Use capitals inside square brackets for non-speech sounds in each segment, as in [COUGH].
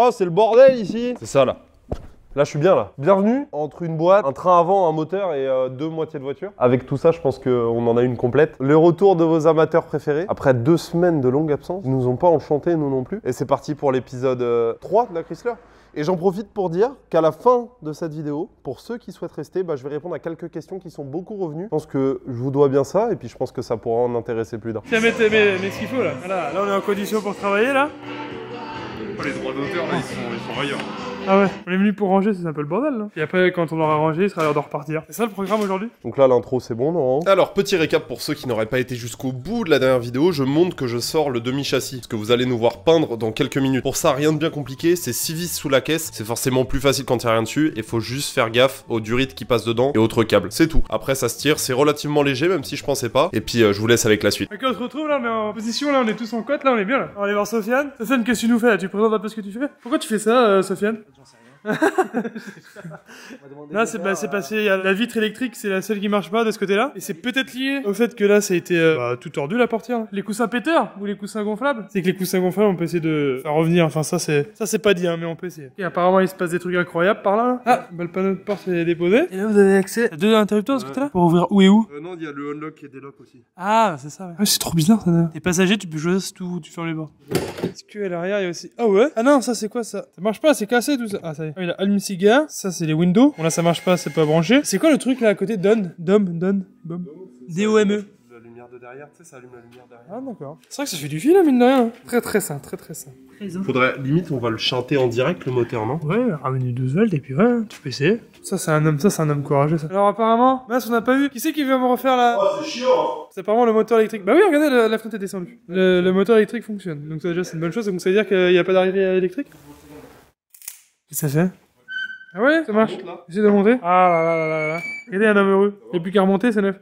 Oh, c'est le bordel ici C'est ça là. Là, je suis bien là. Bienvenue entre une boîte, un train avant, un moteur et euh, deux moitiés de voiture. Avec tout ça, je pense qu'on en a une complète. Le retour de vos amateurs préférés. Après deux semaines de longue absence, ils nous ont pas enchantés, nous non plus. Et c'est parti pour l'épisode euh, 3 de la Chrysler. Et j'en profite pour dire qu'à la fin de cette vidéo, pour ceux qui souhaitent rester, bah, je vais répondre à quelques questions qui sont beaucoup revenues. Je pense que je vous dois bien ça et puis je pense que ça pourra en intéresser plus d'un. Tiens, mets, mets, mets ce qu'il faut là. Voilà, là on est en condition pour travailler là. Les droits d'auteur là ils sont, ils sont. Ah ouais, on est venu pour ranger, c'est un peu le bordel là. Et après, quand on aura rangé, il sera l'heure de repartir. C'est ça le programme aujourd'hui? Donc là, l'intro, c'est bon, non Alors, petit récap pour ceux qui n'auraient pas été jusqu'au bout de la dernière vidéo, je montre que je sors le demi-châssis, ce que vous allez nous voir peindre dans quelques minutes. Pour ça, rien de bien compliqué, c'est 6 vis sous la caisse, c'est forcément plus facile quand il n'y a rien dessus, et faut juste faire gaffe aux durites qui passent dedans et autres câbles. C'est tout. Après, ça se tire, c'est relativement léger, même si je pensais pas, et puis euh, je vous laisse avec la suite. Ok, on se retrouve là, on est en position là, on est tous en côte là, on est bien là. On va aller voir Sofiane. Sofiane, qu'est-ce que tu nous fais là? Tu présentes un peu ce que tu fais? Pourquoi tu fais ça, euh, Sofiane? Là, c'est bah, c'est passé. il y a La vitre électrique, c'est la seule qui marche pas de ce côté-là. Et c'est peut-être lié au fait que là, ça a été euh, bah, tout tordu la portière. là. Les coussins péteurs ou les coussins gonflables? C'est que les coussins gonflables, on peut essayer de faire revenir. Enfin, ça, c'est ça, c'est pas dit, hein, mais on peut essayer. Et apparemment, il se passe des trucs incroyables par là. là. Ah, bah, le panneau de porte est déposé. Et là, vous avez accès à deux interrupteurs de ce côté-là? Pour ouvrir où et où? Euh, non, il y a le unlock et délock aussi. Ah, c'est ça. Ouais. Ah, c'est trop bizarre ça. d'ailleurs. T'es passager, tu peux jouer tout, tu fermes les bords. Est-ce que à l'arrière il y a aussi Ah ouais? Ah non, ça c'est quoi ça? Ça marche pas, c'est cassé tout ça. Ah ça y est. Ah, il a allume cigare. Ça c'est les windows. Bon là ça marche pas, c'est pas branché. C'est quoi le truc là à côté? Don Dom Don Bom D-O-M-E. La lumière de derrière, tu sais, ça allume la lumière derrière. Ah d'accord. C'est vrai que ça fait du fil là mine de rien. Très très sain, très très sain. Faudrait, limite, on va le chanter en direct, le moteur, non? Ouais, ramener 12 volts et puis ouais, tu peux essayer. Ça c'est un homme, ça c'est un homme courageux ça. Alors apparemment, mince on n'a pas vu. Qui c'est qui veut me refaire là Oh, c'est chiant C'est apparemment le moteur électrique. Bah oui, regardez, la, la fenêtre est descendue. Le, le moteur électrique fonctionne. Donc ça déjà c'est une bonne chose. Donc ça veut dire qu'il n'y a pas d'arrivée électrique? Qu'est-ce que ça fait Ah ouais, ça marche. Essaye de monter. Ah là là là là là. Regardez un homme heureux. Il n'y a plus qu'à remonter, c'est neuf.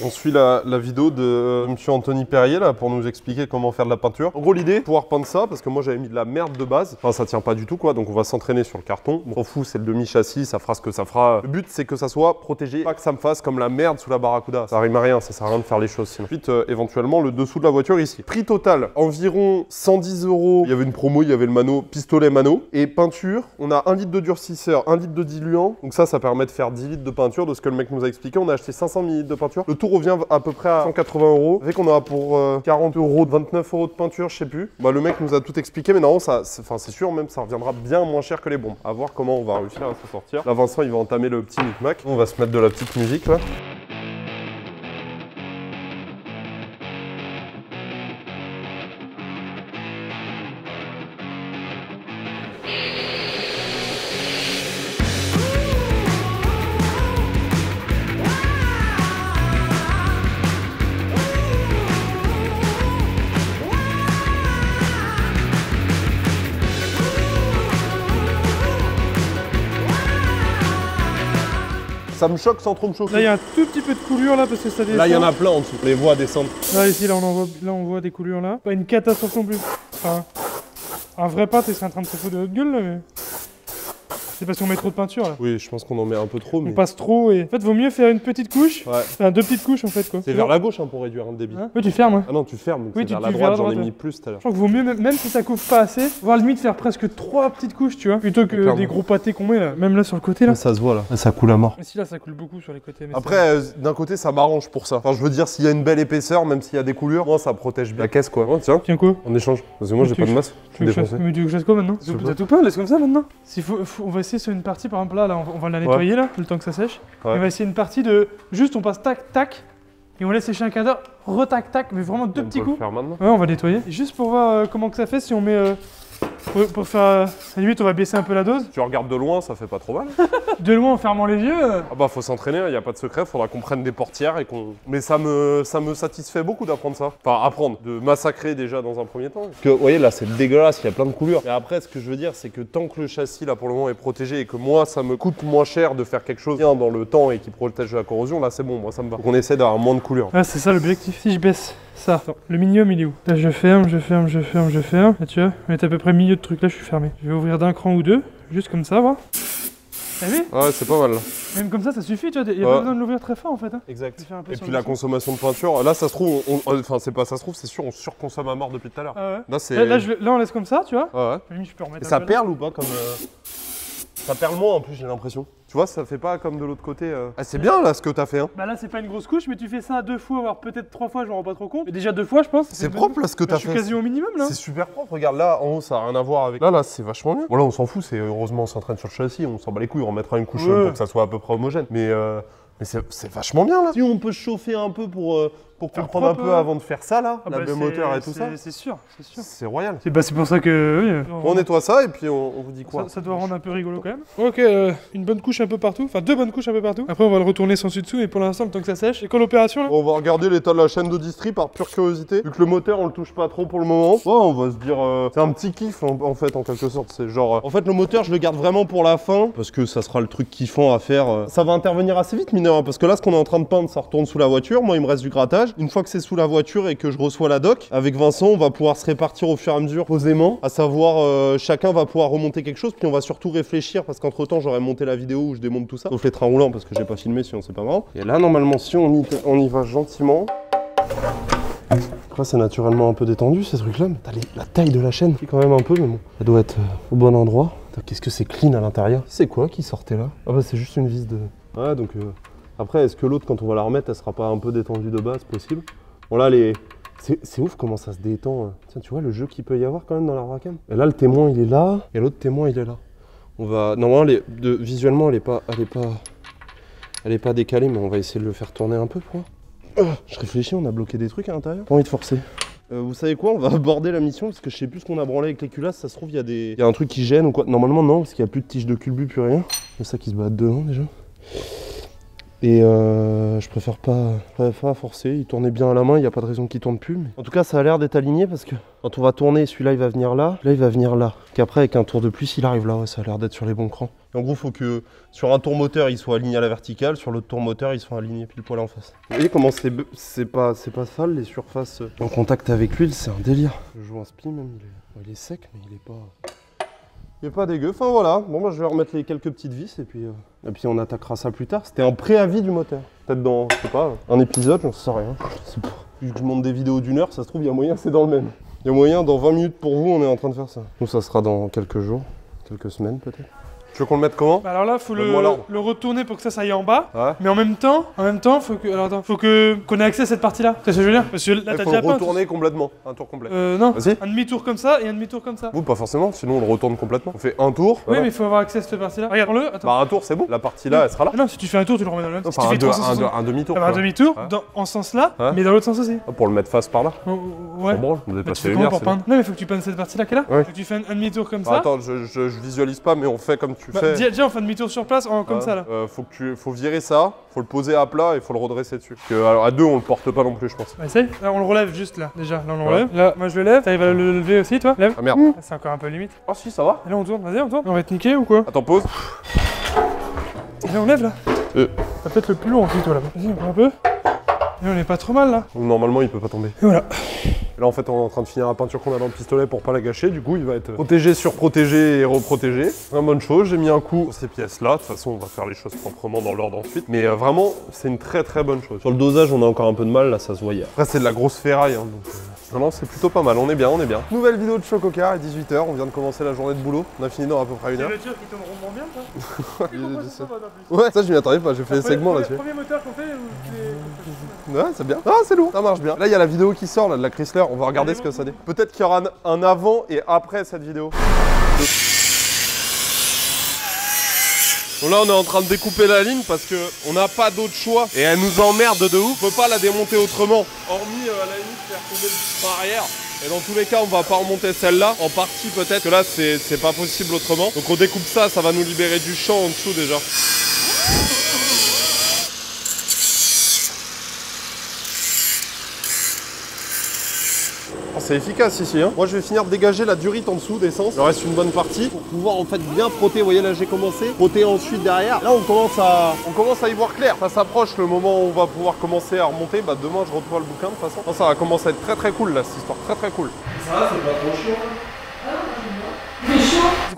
On suit la, la vidéo de euh, monsieur Anthony Perrier là pour nous expliquer comment faire de la peinture. En gros l'idée, pouvoir peindre ça parce que moi j'avais mis de la merde de base. Enfin ça tient pas du tout quoi, donc on va s'entraîner sur le carton. On s'en fout, c'est le demi-châssis, ça fera ce que ça fera. Le but c'est que ça soit protégé, pas que ça me fasse comme la merde sous la Barracuda. Ça rime à rien, ça sert à rien de faire les choses sinon. Ensuite euh, éventuellement le dessous de la voiture ici. Prix total environ 110 euros. Il y avait une promo, il y avait le mano, pistolet mano. Et peinture, on a 1 litre de durcisseur, 1 litre de diluant. Donc ça, ça permet de faire 10 litres de peinture de ce que le mec nous a expliqué. On a acheté 500 ml de peinture. Le revient à peu près à 180 euros. Avec qu'on aura pour euh, 40 euros, 29 euros de peinture, je sais plus. Bah le mec nous a tout expliqué, mais non, ça, c'est sûr même, ça reviendra bien moins cher que les bombes. À voir comment on va réussir à s'en sortir. Là Vincent, il va entamer le petit micmac. On va se mettre de la petite musique là. Ça me choque sans trop me choquer. Là il y a un tout petit peu de coulure là parce que ça descend. Là, il y en a plein en dessous. Les voies descendent. Là ici là on en voit, là on voit des coulures là. Pas une catastrophe non plus. Enfin, un vrai peintre il serait en train de se foutre de notre gueule là mais. C'est parce qu'on met trop de peinture là. Oui, je pense qu'on en met un peu trop, mais. On passe trop et. En fait vaut mieux faire une petite couche. Ouais. Enfin deux petites couches en fait quoi. C'est vers la gauche hein, pour réduire un débit. Hein oui tu fermes. Hein. Ah non, tu fermes, donc Oui, tu- vers la droite, j'en ai mis plus tout à l'heure. Je crois que vaut mieux même même si ça couvre pas assez, voire limite faire presque trois petites couches tu vois, plutôt que Clairement. des gros pâtés qu'on met là. Même là sur le côté là. Ça se voit là, ça coule à mort. Ici là ça coule beaucoup sur les côtés. Mais Après, euh, d'un côté, ça m'arrange pour ça. Enfin, je veux dire, s'il y a une belle épaisseur, même s'il y a des coulures, moi, ça protège bien la caisse, quoi. Oh, tiens, Tiens quoi on échange. Parce que moi, j'ai pas de masse. Je Tu suis veux que je défoncé. fasse- mais tu veux que je fasse quoi maintenant. T'as tout laisse comme ça maintenant S'il faut, faut- on va essayer sur une partie, par exemple là, là on va, on va la nettoyer là, le temps que ça sèche. On va essayer une partie de juste on passe tac tac et on laisse sécher un quart d'heure, retac tac, mais vraiment deux On petits peut le coups. faire maintenant. Ouais, on va nettoyer. Et juste pour voir euh, comment que ça fait si on met euh, pour, pour faire euh, à la limite on va baisser un peu la dose. Tu regardes de loin, ça fait pas trop mal. [LAUGHS] De loin en fermant les yeux. euh, Ah bah, faut s'entraîner, il y a pas de secret, faudra qu'on prenne des portières et qu'on. Mais ça me, ça me satisfait beaucoup d'apprendre ça. Enfin, apprendre, de massacrer déjà dans un premier temps. Parce que, vous voyez, là, c'est dégueulasse, il y a plein de coulures. Mais après, ce que je veux dire, c'est que tant que le châssis, là, pour le moment, est protégé et que moi, ça me coûte moins cher de faire quelque chose bien dans le temps et qui protège de la corrosion, là, c'est bon, moi, ça me va. Donc, on essaie d'avoir moins de coulures. Ouais, c'est ça l'objectif. Si je baisse ça, attends, le minimum il est où Là je ferme, je ferme, je ferme, je ferme. Là tu vois, on est à peu près milieu de truc là, je suis fermé. Je vais ouvrir d'un cran ou deux, juste comme ça, voir. T'as vu Ouais, c'est pas mal. là. Même comme ça, ça suffit, tu vois. Il y a Ouais. pas besoin de l'ouvrir très fort en fait. Hein. Exact. Et puis la consommation de peinture, là, ça se trouve, enfin, c'est pas ça se trouve, c'est sûr, on surconsomme à mort depuis tout à l'heure. Ah ouais. Là, c'est. Là, là, je le- là, on laisse comme ça, tu vois. Ouais, ouais. Limite, je peux remettre Et ça perle ou pas comme. euh, Ça perle moins en plus, j'ai l'impression. Tu vois, ça fait pas comme de l'autre côté. euh. Ah, c'est bien là ce que t'as fait, hein. Bah là, c'est pas une grosse couche, mais tu fais ça deux fois, voire peut-être trois fois, je m'en rends pas trop compte. Mais déjà deux fois, je pense. C'est propre là ce que Bah, t'as je suis fait. quasi au minimum là. C'est super propre, regarde là, en haut ça a rien à voir avec. Là, là, c'est vachement bien. Bon, là, on s'en fout, c'est heureusement on s'entraîne sur le châssis, on s'en bat les couilles, on remettra une couche Ouais. euh, pour que ça soit à peu près homogène. Mais, euh, mais c'est c'est vachement bien là. Si on peut se chauffer un peu pour, euh, pour comprendre un peu avant de faire ça là, Ah la bah, moteur et tout ça, c'est- sûr, c'est sûr. c'est royal. C'est bah, c'est pour ça que. oui, euh, On nettoie ça et puis on, on vous dit quoi Ça, ça doit rendre un peu rigolo quand même. Ok, euh, une bonne couche un peu partout, enfin deux bonnes couches un peu partout. Après, on va le retourner sans dessus dessous, mais pour l'instant, le temps que ça sèche. Et quand l'opération là On va regarder l'état de la chaîne de distri par pure curiosité. Vu que le moteur on le touche pas trop pour le moment. Ouais, on va se dire. euh, c'est un petit kiff en, en fait, en quelque sorte. C'est genre. euh, en fait, le moteur je le garde vraiment pour la fin. Parce que ça sera le truc kiffant à faire. euh. Ça va intervenir assez vite, mineur. hein, parce que là, ce qu'on est en train de peindre, ça retourne sous la voiture. Moi, il me reste du grattage. Une fois que c'est sous la voiture et que je reçois la doc, avec Vincent, on va pouvoir se répartir au fur et à mesure posément. À savoir, euh, chacun va pouvoir remonter quelque chose. Puis on va surtout réfléchir. Parce qu'entre temps, j'aurais monté la vidéo où je démonte tout ça. Sauf les trains roulants parce que j'ai pas filmé, sinon c'est pas marrant. Et là, normalement, si on y, va gentiment. Après, c'est naturellement un peu détendu ces t'as les- la taille de la chaîne quand même un peu, mais bon, ça doit être euh, au bon endroit. Qu'est-ce que c'est clean à l'intérieur C'est quoi qui sortait là? Ah bah c'est juste une vis de. Ouais, donc euh, après, est-ce que l'autre, quand on va la remettre, elle sera pas un peu détendue de base, possible Bon là, les. C'est ouf comment ça se détend. euh. Tiens, tu vois le jeu qu'il peut y avoir quand même dans la Racam Et là, le témoin, il est là, et l'autre témoin, il est là. On va. Normalement, visuellement, elle est pas. Elle est pas. Elle est pas décalée, mais on va essayer de le faire tourner un peu voir. Ah, Je réfléchis, on a bloqué des trucs à l'intérieur. Pas envie de forcer. Euh, vous savez quoi? On va [LAUGHS] aborder la mission parce que je sais plus ce qu'on a branlé avec les culasses. Ça se trouve, il y, a un truc qui gêne ou quoi? Normalement, non, parce qu'il n'y a plus de tige de culbu, plus rien. C'est ça qui se bat dedans déjà. Et euh, je préfère pas, forcer. Il tournait bien à la main, il n'y a pas de raison qu'il tourne plus. Mais... En tout cas, ça a l'air d'être aligné parce que quand on va tourner, celui-là il va venir là, là il va venir là. Qu'après, avec un tour de plus, il arrive là. Ouais, ça a l'air d'être sur les bons crans. Et en gros, faut que sur un tour moteur, il soit aligné à la verticale, sur l'autre tour moteur, ils sont alignés pile poil en face. Vous voyez comment c'est pas sale les surfaces euh, en contact avec l'huile, c'est un délire. Je joue un spi même, il est, il est sec mais il est pas il est pas dégueu. Enfin voilà, bon je vais remettre les quelques petites vis et puis euh, et puis on attaquera ça plus tard. C'était un préavis du moteur. Peut-être dans je sais pas, un épisode, j'en sais rien. Vu que je monte des vidéos d'une heure, ça se trouve il y a moyen c'est dans le même. Il y a moyen dans 20 minutes pour vous, on est en train de faire ça. Nous ça sera dans quelques jours, quelques semaines peut-être. Tu veux qu'on le mette comment Bah alors là, faut le, retourner pour que ça, ça aille en bas. Ouais. Mais en même temps, en même temps, faut que, alors attends, faut que qu'on ait accès à cette partie-là. Tu vois ce que je veux dire Parce que là, t'as déjà le retourner complètement, un tour complet. Euh, non. Vas-y. Un demi-tour comme ça et un demi-tour comme ça. Vous pas forcément, sinon on le retourne complètement. On fait un tour. Oui, mais il faut avoir accès à cette partie-là. Regarde-le. Attends. Bah un tour c'est bon. La partie là, elle sera là. Ah non, si tu fais un tour, tu le remets dans le même. Si tu un, fais deux- 360, un demi-tour. ça va un demi-tour Ouais. en ce sens-là, Ouais. mais dans l'autre sens aussi. Ah, Pour le mettre face par là. Ouais. On Bah, les lumières. peindre Non, mais faut que tu peignes cette partie-là qui est là. Faut que tu fais un, demi-tour comme bon. ça. Bah, attends, je visualise pas, mais on fait comme tu Bah, fais. demi-tour sur place, en- comme ça là. euh, faut que tu, faut virer ça, faut le poser à plat et faut le redresser dessus. Que, alors à deux, on le porte pas non plus, je pense. Bah, essaye. Là, on le relève juste là. Déjà, là, on le relève. Là, moi, je le lève. T'arrives à le lever aussi, toi? Lève. Ah merde. C'est encore un peu limite. Ah si, ça va. Et là, on tourne. Vas-y, on tourne. On va être niqué ou quoi? Attends, pause. Et là, on lève là. Euh. T'as peut-être le plus long aussi, toi là-bas. Vas-y, un peu. Et là, on est pas trop mal là. Normalement, il peut pas tomber. Et voilà. Et là, en fait, on est en train de finir la peinture qu'on a dans le pistolet pour pas la gâcher. Du coup, il va être protégé, surprotégé et reprotégé. Une bonne chose. J'ai mis un coup sur ces pièces-là. De toute façon, on va faire les choses proprement dans l'ordre ensuite. Mais euh, vraiment, c'est une très très bonne chose. Sur le dosage, on a encore un peu de mal. Là, ça se voyait. Après, c'est de la grosse ferraille. hein, donc, euh, Non, non, c'est plutôt pas mal. On est bien, on est bien. Nouvelle vidéo de Choc au car à 18h. On vient de commencer la journée de boulot. On a fini dans à peu près une heure. voitures qui tournent rondement bien, dix-sept. [LAUGHS] Ouais, ça, je m'y attendais pas. J'ai fait des segments là-dessus. Premier moteur qu'on fait ou Ouais, c'est bien. Ah, c'est lourd. Ça marche bien. Là, il y a la vidéo qui sort là, de la Chrysler. On va regarder ce que ça dit. Peut-être qu'il y aura un, avant et après cette vidéo. Donc là, on est en train de découper la ligne parce que on n'a pas d'autre choix et elle nous emmerde de ouf. On peut pas la démonter autrement. Hormis euh, à la limite faire tomber le frein arrière. Et dans tous les cas, on va pas remonter celle-là. En partie peut-être que là, c'est pas possible autrement. Donc on découpe ça, ça va nous libérer du champ en dessous déjà. C'est efficace ici. Hein. Moi, je vais finir de dégager la durite en dessous d'essence. Il en reste une bonne partie pour pouvoir en fait bien frotter. Vous voyez là, j'ai commencé. Frotter ensuite derrière. Là, on commence à, on commence à y voir clair. Ça s'approche le moment où on va pouvoir commencer à remonter. Bah demain, je reçois le bouquin de toute façon. Non, ça va commencer à être très très cool là, cette histoire. Très très cool. Ça, c'est pas trop chaud.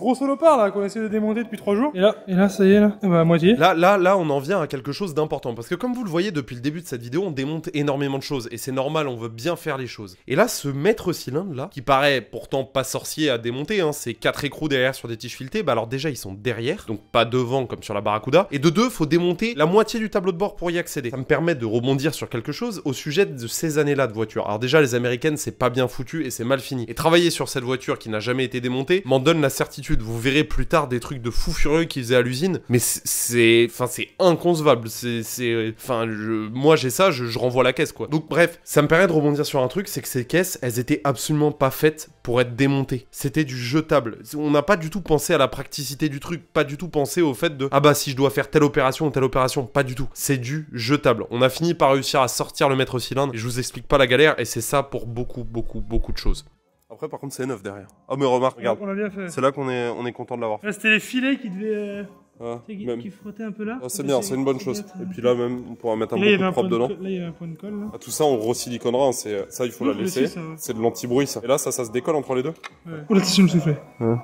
Gros salopard là qu'on essaie de démonter depuis trois jours. Et là, et là, ça y est là. Ah bah à moitié. Là, là, là, on en vient à quelque chose d'important. Parce que comme vous le voyez depuis le début de cette vidéo, on démonte énormément de choses. Et c'est normal, on veut bien faire les choses. Et là, ce maître cylindre là, qui paraît pourtant pas sorcier à démonter, hein, c'est quatre écrous derrière sur des tiges filetées, bah alors déjà ils sont derrière, donc pas devant comme sur la Barracuda. Et de deux, faut démonter la moitié du tableau de bord pour y accéder. Ça me permet de rebondir sur quelque chose au sujet de ces années-là de voiture. Alors déjà, les américaines, c'est pas bien foutu et c'est mal fini. Et travailler sur cette voiture qui n'a jamais été démontée m'en donne la certitude. Vous verrez plus tard des trucs de fou furieux qu'ils faisaient à l'usine, mais c'est- enfin, c'est inconcevable. C'est, enfin, moi j'ai ça, je, renvoie la caisse quoi. Donc bref, ça me permet de rebondir sur un truc, c'est que ces caisses, elles étaient absolument pas faites pour être démontées. C'était du jetable. On n'a pas du tout pensé à la praticité du truc, pas du tout pensé au fait de ah bah si je dois faire telle opération ou telle opération, pas du tout. C'est du jetable. On a fini par réussir à sortir le maître cylindre. Je vous explique pas la galère et c'est ça pour beaucoup, beaucoup, beaucoup de choses. Après, par contre, c'est neuf derrière. Ah, mais remarque, regarde. On l'a bien fait. C'est là qu'on est, on est content de l'avoir fait. Là, c'était les filets qui devaient. euh, Ah, tu sais, qui, même. qui frottaient un peu là. Ah, c'est bien, c'est une bonne chose. Et puis là, même, on pourra mettre un peu de propre dedans. Là, il y avait un point de colle là. Ah, tout ça, on resiliconera. C'est, ça, il faut la laisser. C'est de l'anti-bruit, ça. Et là, ça, ça se décolle entre les deux. Ouais. Oh là, attention le soufflet.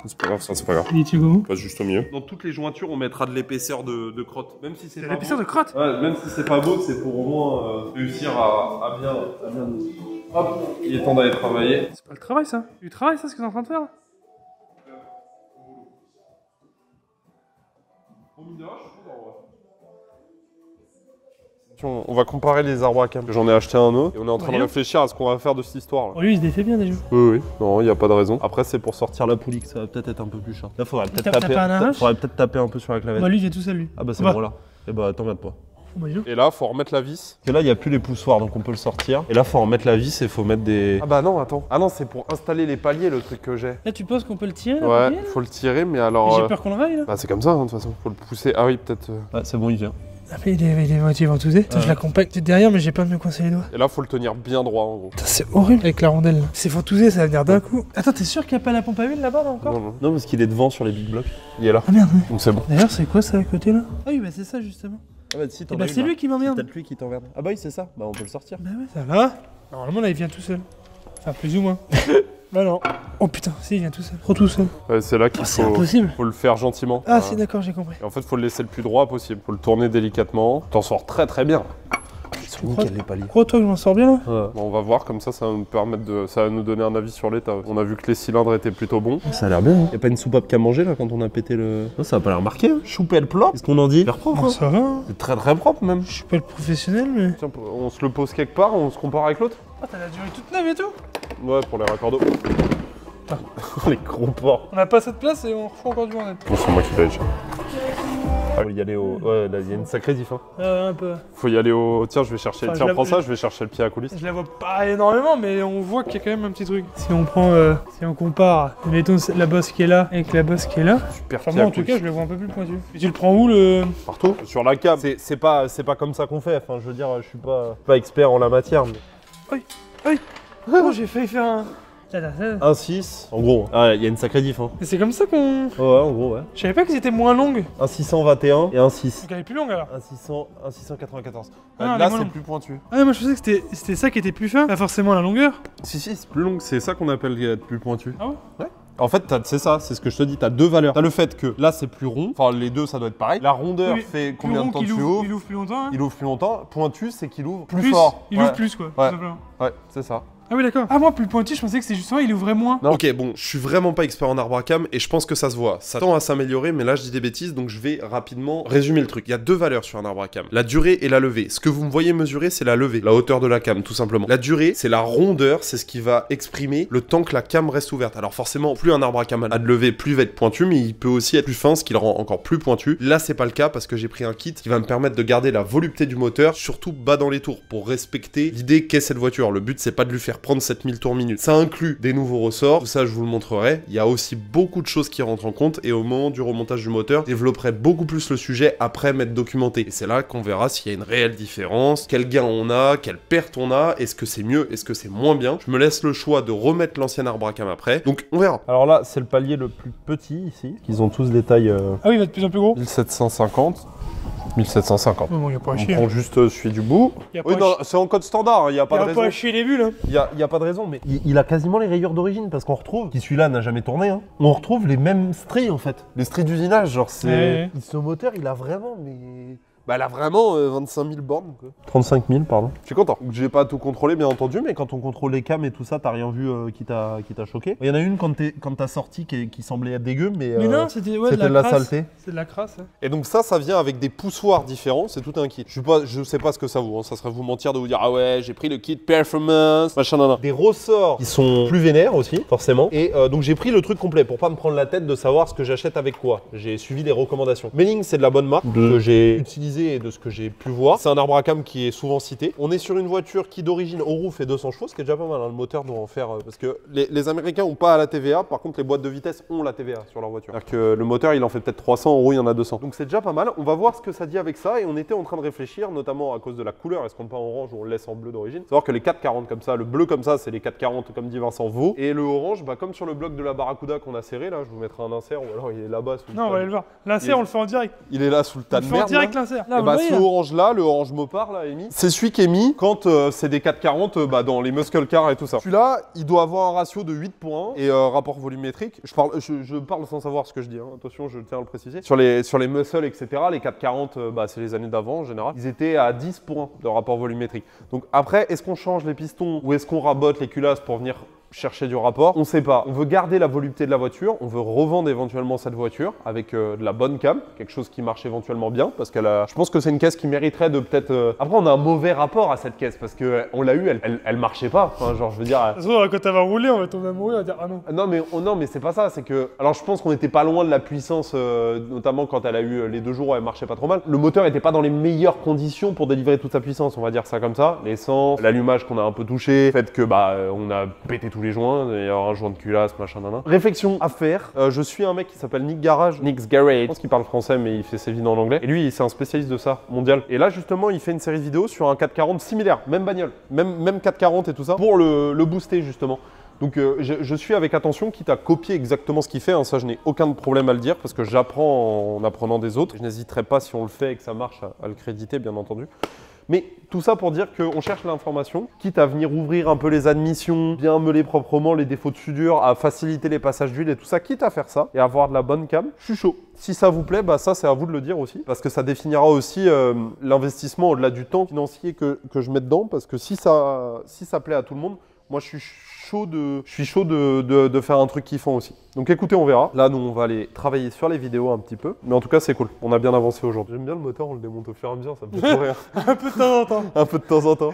C'est pas grave, ça, c'est pas grave. Il est Passe juste au milieu. Dans toutes les jointures, on mettra de l'épaisseur de, de crotte. Même si c'est C'est pas l'épaisseur beau. de crotte Ouais, même si c'est pas beau, c'est pour au moins euh, réussir à, à bien, à bien. Hop, il est temps d'aller travailler. C'est pas le travail ça. Du travail ça, ce que t'es en train de faire On va comparer les arbres à cam. J'en ai acheté un autre et on est en train de réfléchir à ce qu'on va faire de cette histoire là. Bon, lui, il se défait bien déjà. Oui, oui. Non, il n'y a pas de raison. Après, c'est pour sortir la poulie que ça va peut-être être un peu plus cher. Là, faudrait peut-être taper- un peut-être taper un peu sur la clavette. Bah, lui, il est tout seul lui. Ah bah c'est Bah. bon là. Et bah t'emmerdes pas. Et là, faut remettre la vis. Et là, il n'y a plus les poussoirs, donc on peut le sortir. Et là, faut remettre la vis et faut mettre des. Ah bah non, attends. Ah non, c'est pour installer les paliers le truc que j'ai. Là, tu penses qu'on peut le tirer là, Ouais, là faut le tirer, mais alors. J'ai euh, peur qu'on le raille là. Bah c'est comme ça, hein, de toute façon. Faut le pousser. Ah oui, peut-être. euh. Ouais, c'est bon, il vient. Après, il est, il est moitié ventousé. Attends, je l'accompagne peut-être derrière, mais j'ai pas mieux coincé les doigts. Et là, faut le tenir bien droit en gros. Putain, c'est horrible avec la rondelle. là. C'est ventousé, ça va venir d'un coup. Attends, t'es sûr qu'il n'y a pas la pompe à huile là-bas là, encore Non, non. Non, parce qu'il est devant sur les big blocks. Il est là. Ah merde. ouais. Donc c'est bon. D'ailleurs, c'est quoi ça à côté là? Ah oui, bah c'est ça justement. Ah bah si, Et bah c'est lui qui m'emmerde. lui qui t'emmerde. Ah bah oui, c'est ça. Bah on peut le sortir. Bah ouais, ça va. Normalement là, il vient tout seul. Enfin, plus ou moins. [LAUGHS] bah non. Oh putain, si, il vient tout seul. Trop tout seul. Ouais, c'est là qu'il Oh, c'est faut, impossible. faut le faire gentiment. Ah, si, d'accord, j'ai compris. Et en fait, faut le laisser le plus droit possible. Faut le tourner délicatement. T'en sors très très bien. Nickel, les paliers. Crois-toi que je m'en sors bien là Bon, on va voir, comme ça, ça va nous permettre de, ça va nous donner un avis sur l'état. On a vu que les cylindres étaient plutôt bons. Ça a l'air bien. Hein. Y a pas une soupape qu'à manger là quand on a pété le. Non, ça a pas l'air marqué. Hein. Choupelle plat. Qu'est-ce qu'on en dit Faire propre. Oh, hein. ça va. hein. C'est très très propre même. Je suis pas le professionnel, mais. Tiens, on se le pose quelque part, on se compare avec l'autre. Ah, t'as la durée toute neuve et tout Ouais, pour les raccords [LAUGHS] les gros porcs. On a pas assez de place et on refout encore du bordel. Bon, c'est moi qui l'ai déjà. Faut y aller au. Ouais, là, il y a une sacrée diff. Hein. Ouais, un peu. Faut y aller au. Tiens, je vais chercher. Enfin, Tiens, prends ça, je vais chercher le pied à coulisses. Je la vois pas énormément, mais on voit qu'il y a quand même un petit truc. Si on prend, euh, si on compare, mettons la bosse qui est là avec la bosse qui est là. Super Enfin moi en tout cas, je le vois un peu plus pointu. Et tu le prends où le Partout Sur la cam. C'est- pas, c'est pas comme ça qu'on fait. Enfin, je veux dire, je suis pas, pas expert en la matière. Mais... Oh, j'ai failli faire un. Attends, attends. 1, 6. En gros, ah, il y a une sacrée diff. Hein. C'est comme ça qu'on. Ouais, en gros, ouais. Je savais pas qu'ils étaient moins longues. Un 621 et un 6. Donc elle est plus longue alors. Un 600, un 694. Ah, là, c'est plus pointu. Ah, moi je pensais que c'était c'était ça qui était plus fin, pas forcément la longueur. Si, si, c'est plus long. C'est ça qu'on appelle être plus pointu. Ah ouais? Ouais. En fait, t'as- c'est ça, c'est ce que je te dis, t'as deux valeurs. T'as le fait que là c'est plus rond, enfin les deux ça doit être pareil. La rondeur Oui, fait combien rond de temps tu ouvre, ouvres il ouvre plus longtemps. hein. Il ouvre plus longtemps. Pointu, c'est qu'il ouvre plus, Plus, fort. Il Ouais. ouvre plus quoi, tout Ouais. simplement. Ouais, c'est ça. Ah oui d'accord. Ah moi plus pointu, je pensais que c'était justement il ouvrait moins. Non. Ok, bon, je suis vraiment pas expert en arbre à cam et je pense que ça se voit. Ça tend à s'améliorer, mais là je dis des bêtises, donc je vais rapidement résumer le truc. Il y a deux valeurs sur un arbre à cam la durée et la levée. Ce que vous me voyez mesurer, c'est la levée, la hauteur de la cam, tout simplement. La durée, c'est la rondeur, c'est ce qui va exprimer le temps que la cam reste ouverte. Alors forcément, plus un arbre à cam a de levée, plus il va être pointu, mais il peut aussi être plus fin, ce qui le rend encore plus pointu. Là, c'est pas le cas parce que j'ai pris un kit qui va me permettre de garder la volupté du moteur, surtout bas dans les tours, pour respecter l'idée qu'est cette voiture. Le but, c'est pas de lui faire prendre 7000 tours minute. Ça inclut des nouveaux ressorts, tout ça je vous le montrerai. Il y a aussi beaucoup de choses qui rentrent en compte et au moment du remontage du moteur, je développerai beaucoup plus le sujet après m'être documenté. Et c'est là qu'on verra s'il y a une réelle différence, quel gain on a, quelle perte on a, est-ce que c'est mieux, est-ce que c'est moins bien. Je me laisse le choix de remettre l'ancien arbre à cam après. Donc on verra. Alors là, c'est le palier le plus petit ici. Ils ont tous des tailles euh, Ah oui, il va de plus en plus gros. 1750. 1750. Non, non, y a pas à On prend juste euh, celui du bout. Y a Oui, non, c'est en code standard, il n'y a pas Y de a raison. chier les bulles, hein. Il y a, y a pas de raison, mais il, il a quasiment les rayures d'origine parce qu'on retrouve, qui celui-là n'a jamais tourné, hein, on retrouve les mêmes stries en fait. Les stries d'usinage, genre c'est. Ouais, ouais. Ce moteur, il a vraiment, mais. Bah, elle a vraiment euh, 25 000 bornes. Quoi. 35 000, pardon. Je suis content. J'ai pas tout contrôlé, bien entendu, mais quand on contrôle les cams et tout ça, t'as rien vu euh, qui t'a qui t'a choqué. Il y en a une quand t'es- quand t'as sorti qui, qui semblait être dégueu, mais. Mais euh, non, c'était ouais, c'était de de la, la crasse. saleté. C'est de la crasse. hein. Et donc ça, ça vient avec des poussoirs différents, c'est tout un kit. Je sais pas, je sais pas ce que ça vaut, hein. ça serait vous mentir de vous dire ah ouais, j'ai pris le kit performance, machin nan, nan. Des ressorts qui sont plus vénères aussi, forcément. Et euh, donc j'ai pris le truc complet pour pas me prendre la tête de savoir ce que j'achète avec quoi. J'ai suivi les recommandations. Melling, c'est de la bonne marque de... que j'ai et de ce que j'ai pu voir. C'est un arbre à cam qui est souvent cité. On est sur une voiture qui d'origine au roue fait 200 chevaux, ce qui est déjà pas mal. hein. Le moteur doit en faire euh, parce que les, les Américains ont pas la TVA, par contre les boîtes de vitesse ont la TVA sur leur voiture. C'est-à-dire que le moteur il en fait peut-être 300, en roue il y en a 200. Donc c'est déjà pas mal. On va voir ce que ça dit avec ça et on était en train de réfléchir, notamment à cause de la couleur. Est-ce qu'on peint en orange ou on le laisse en bleu d'origine? Savoir que les 440 comme ça, le bleu comme ça, c'est les 440 comme dit Vincent Vaux et le orange, bah comme sur le bloc de la Barracuda qu'on a serré là, je vous mettrai un insert ou alors il est là-bas sous le Non, on va aller le voir. L'insert, on le fait en direct. Il est là sous le tas de le fait en merde. direct l'insert. Vous bah, voyez, ce là. orange là, le orange Mopar là, Amy, c'est celui qui est mis quand euh, c'est des 440 euh, bah, dans les muscle cars et tout ça. Celui-là, il doit avoir un ratio de 8.1 et euh, rapport volumétrique. Je parle, je, je parle sans savoir ce que je dis, hein. attention, je tiens à le préciser. Sur les, sur les muscles, etc., les 440, euh, bah, c'est les années d'avant en général, ils étaient à 10 points de rapport volumétrique. Donc après, est-ce qu'on change les pistons ou est-ce qu'on rabote les culasses pour venir chercher du rapport On sait pas. On veut garder la volupté de la voiture, on veut revendre éventuellement cette voiture avec euh, de la bonne cam, quelque chose qui marche éventuellement bien parce qu'elle a. Je pense que c'est une caisse qui mériterait de peut-être. euh, Après, on a un mauvais rapport à cette caisse parce que euh, on l'a eu, elle, elle, elle marchait pas. Enfin, genre, je veux dire. euh, De toute façon, quand elle va rouler, on va tomber amoureux, on va dire ah non. non mais oh, non mais c'est pas ça, c'est que alors je pense qu'on était pas loin de la puissance, euh, notamment quand elle a eu euh, les deux jours où elle marchait pas trop mal. Le moteur était pas dans les meilleures conditions pour délivrer toute sa puissance, on va dire ça comme ça. L'essence, l'allumage qu'on a un peu touché, le fait que bah euh, on a pété tous les joints, d'ailleurs un joint de culasse, machin nan, nan. Réflexion à faire. Euh, je suis un mec qui s'appelle Nick Garage, Nick's Garage. Je pense qu'il parle français mais il fait ses vidéos en anglais. Et lui c'est un spécialiste de ça mondial. Et là justement il fait une série de vidéos sur un 440 similaire, même bagnole, même même 440 et tout ça pour le, le booster justement. Donc euh, je, je suis avec attention, quitte à copier exactement ce qu'il fait. hein, ça, je n'ai aucun problème à le dire parce que j'apprends en apprenant des autres. Je n'hésiterai pas si on le fait et que ça marche à, à le créditer, bien entendu. Mais tout ça pour dire qu'on cherche l'information, quitte à venir ouvrir un peu les admissions, bien meuler proprement les défauts de soudure, à faciliter les passages d'huile et tout ça, quitte à faire ça et avoir de la bonne cam. Je suis chaud. Si ça vous plaît, bah ça c'est à vous de le dire aussi, parce que ça définira aussi euh, l'investissement au-delà du temps financier que, je mets dedans, parce que si ça, plaît à tout le monde, moi je suis chaud de, je suis chaud de faire un truc kiffant aussi. Donc écoutez, on verra. Là, nous, on va aller travailler sur les vidéos un petit peu. Mais en tout cas, c'est cool. On a bien avancé aujourd'hui. J'aime bien le moteur, on le démonte au fur et à mesure, ça me fait [LAUGHS] trop rire. Un peu de temps en temps. un peu de temps en temps.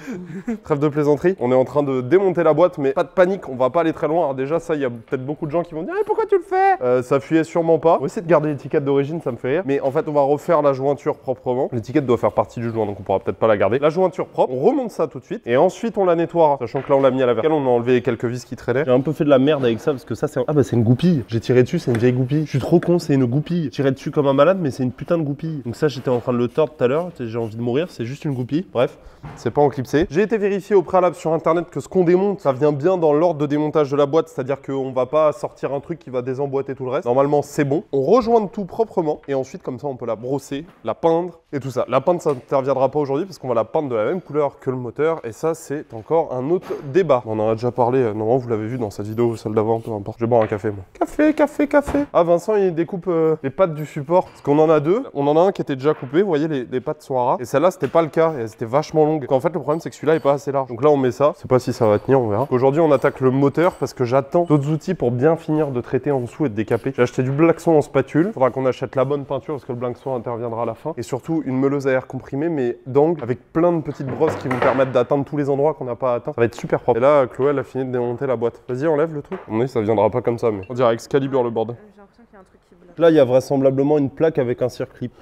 Trêve de plaisanterie. On est en train de démonter la boîte, mais pas de panique, on va pas aller très loin. Alors déjà, ça, il y a peut-être beaucoup de gens qui vont dire Eh, pourquoi tu le fais? Euh, Ça fuyait sûrement pas. On va essayer de garder l'étiquette d'origine, ça me fait rire. Mais en fait, on va refaire la jointure proprement. L'étiquette doit faire partie du joint, donc on pourra peut-être pas la garder. La jointure propre, on remonte ça tout de suite. Et ensuite, on la nettoiera. Sachant que là, on l'a mis à la verticale, on a enlevé quelques vis qui traînaient. J'ai un peu fait de la merde avec ça parce que ça, c'est un... Ah bah, c'est une goupille. J'ai tiré dessus, c'est une vieille goupille. Je suis trop con, c'est une goupille. Tiré dessus comme un malade, mais c'est une putain de goupille. Donc ça, j'étais en train de le tordre tout à l'heure. J'ai envie de mourir, c'est juste une goupille. Bref. C'est pas enclipsé. J'ai été vérifié au préalable sur internet que ce qu'on démonte, ça vient bien dans l'ordre de démontage de la boîte, c'est-à-dire qu'on va pas sortir un truc qui va désemboîter tout le reste. Normalement, c'est bon. On rejoint tout proprement et ensuite, comme ça, on peut la brosser, la peindre et tout ça. La peindre, ça n'interviendra pas aujourd'hui parce qu'on va la peindre de la même couleur que le moteur et ça, c'est encore un autre débat. On en a déjà parlé, euh, normalement, vous l'avez vu dans cette vidéo ou celle d'avant, peu importe. Je vais boire un café, moi. Café, café, café. Ah, Vincent, il découpe euh, les pattes du support parce qu'on en a deux. On en a un qui était déjà coupé, vous voyez, les, pattes sont à ras. Et celle-là, c'était pas le cas et elles vachement longues. Donc, en fait, le problème, c'est que celui-là est pas assez large. Donc là, on met ça. Je sais pas si ça va tenir, on verra. Aujourd'hui, on attaque le moteur parce que j'attends d'autres outils pour bien finir de traiter en dessous et de décaper. J'ai acheté du blackson en spatule. Faudra qu'on achète la bonne peinture parce que le blackson interviendra à la fin. Et surtout, une meuleuse à air comprimé, mais d'angle avec plein de petites brosses qui vont permettre d'atteindre tous les endroits qu'on n'a pas atteints. Ça va être super propre. Et là, Chloé, elle a fini de démonter la boîte. Vas-y, enlève le truc. On ça viendra pas comme ça, mais on dirait Excalibur le bordel. J'ai l'impression qu'il y a un truc qui bloque. Là, il y a vraisemblablement une plaque avec un circlip.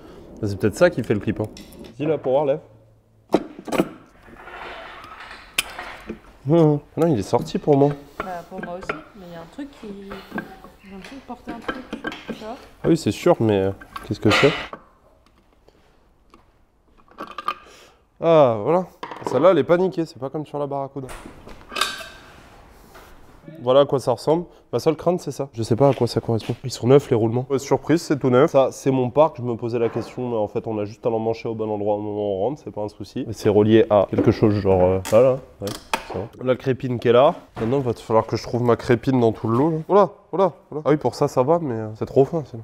C'est peut-être ça qui fait le clip. Hein. Dis là pour voir, lève. Hum, Non, il est sorti pour moi. Bah, pour moi aussi, mais il y a un truc qui. J'ai l'impression de porter un truc. Tu vois Ah oui, c'est sûr, mais euh, qu'est-ce que c'est? Ah, voilà. Celle-là, elle est paniquée, c'est pas comme sur la Barracuda. Voilà à quoi ça ressemble. Ma seule crainte, c'est ça. Je sais pas à quoi ça correspond. Ils sont neufs, les roulements. Ouais, surprise, c'est tout neuf. Ça, c'est mon parc. Je me posais la question, mais en fait, on a juste à l'emmancher au bon endroit au moment où on rentre. C'est pas un souci. Et c'est relié à quelque chose genre. euh, ça, là. Ouais, c'est bon. La crépine qui est là. Maintenant, il va falloir que je trouve ma crépine dans tout le lot. là. Voilà, voilà, voilà. Ah oui, pour ça, ça va, mais euh, c'est trop fin. c'est-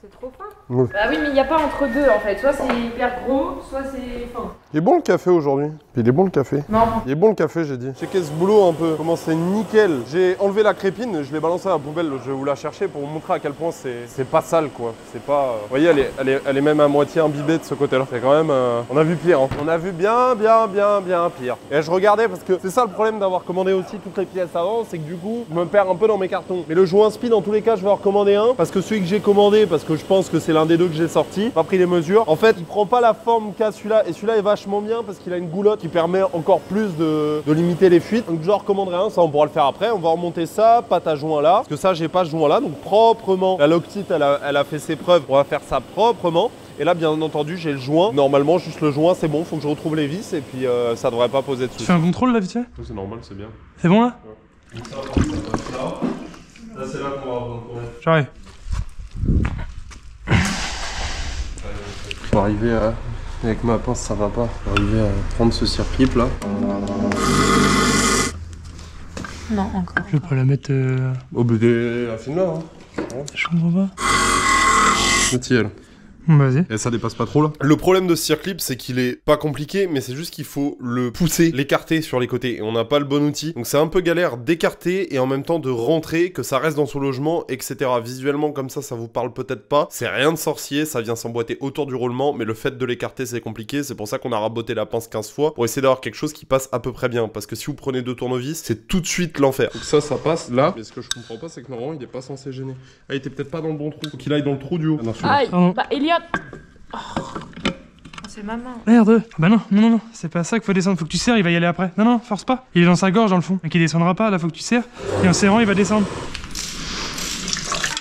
C'est trop fin? Oui. Bah oui, mais il n'y a pas entre deux en fait. Soit c'est hyper gros, soit c'est fin. Il est bon le café aujourd'hui. Il est bon le café. Non, Il est bon le café, j'ai dit. Checkez ce boulot un peu. Comment c'est nickel. J'ai enlevé la crépine, je l'ai balancée à la poubelle. Je vais vous la chercher pour vous montrer à quel point c'est pas sale, quoi. C'est pas. euh, Vous voyez, elle est, elle, est, elle est même à moitié imbibée de ce côté-là. C'est quand même. euh, On a vu pire. hein. On a vu bien, bien, bien, bien pire. Et je regardais parce que c'est ça le problème d'avoir commandé aussi toutes les pièces avant, c'est que du coup, je me perds un peu dans mes cartons. Mais le joint speed, dans tous les cas, je vais en recommander un parce que celui que j'ai commandé, parce que je pense que c'est l'un des deux que j'ai sorti, pas pris les mesures. En fait, il prend pas la forme qu'a celui-là et celui-là est vachement bien parce qu'il a une goulotte qui permet encore plus de, de limiter les fuites. Donc, je en recommanderais un, ça on pourra le faire après. On va remonter ça, pâte à joint là, parce que ça, j'ai pas ce joint là, donc proprement. La Loctite, elle a, elle a fait ses preuves. On va faire ça proprement. Et là, bien entendu, j'ai le joint. Normalement, juste le joint, c'est bon. Faut que je retrouve les vis et puis euh, ça devrait pas poser de Tu fais un contrôle là, vite fait? C'est normal, c'est bien. C'est bon là? Là, c'est là qu'on va avoir J'arrive. Faut arriver à. Avec ma pince, ça va pas. Faut arriver à prendre ce circlip là. Non, encore. Je vais pas la mettre. Euh... Au bout de la là. Hein. Je comprends pas. Bah, vas-y. Et ça dépasse pas trop là Le problème de ce circlip, c'est qu'il est pas compliqué, mais c'est juste qu'il faut le pousser, l'écarter sur les côtés. Et on n'a pas le bon outil. Donc c'est un peu galère d'écarter et en même temps de rentrer, que ça reste dans son logement, etc. Visuellement, comme ça, ça vous parle peut-être pas. C'est rien de sorcier, ça vient s'emboîter autour du roulement, mais le fait de l'écarter, c'est compliqué. C'est pour ça qu'on a raboté la pince 15 fois pour essayer d'avoir quelque chose qui passe à peu près bien. Parce que si vous prenez deux tournevis, c'est tout de suite l'enfer. Donc ça, ça passe là. Mais ce que je comprends pas, c'est que normalement, il est pas censé gêner. Ah, il était peut-être pas dans le bon trou. Faut qu'il aille dans le trou du haut. Ah, non, Bah, Elliot Oh. C'est ma main. Merde Bah non, non, non, non, c'est pas ça qu'il faut descendre, faut que tu serres, il va y aller après. Non, non, force pas. Il est dans sa gorge dans le fond, donc il descendra pas, là faut que tu serres. Et en serrant, il va descendre.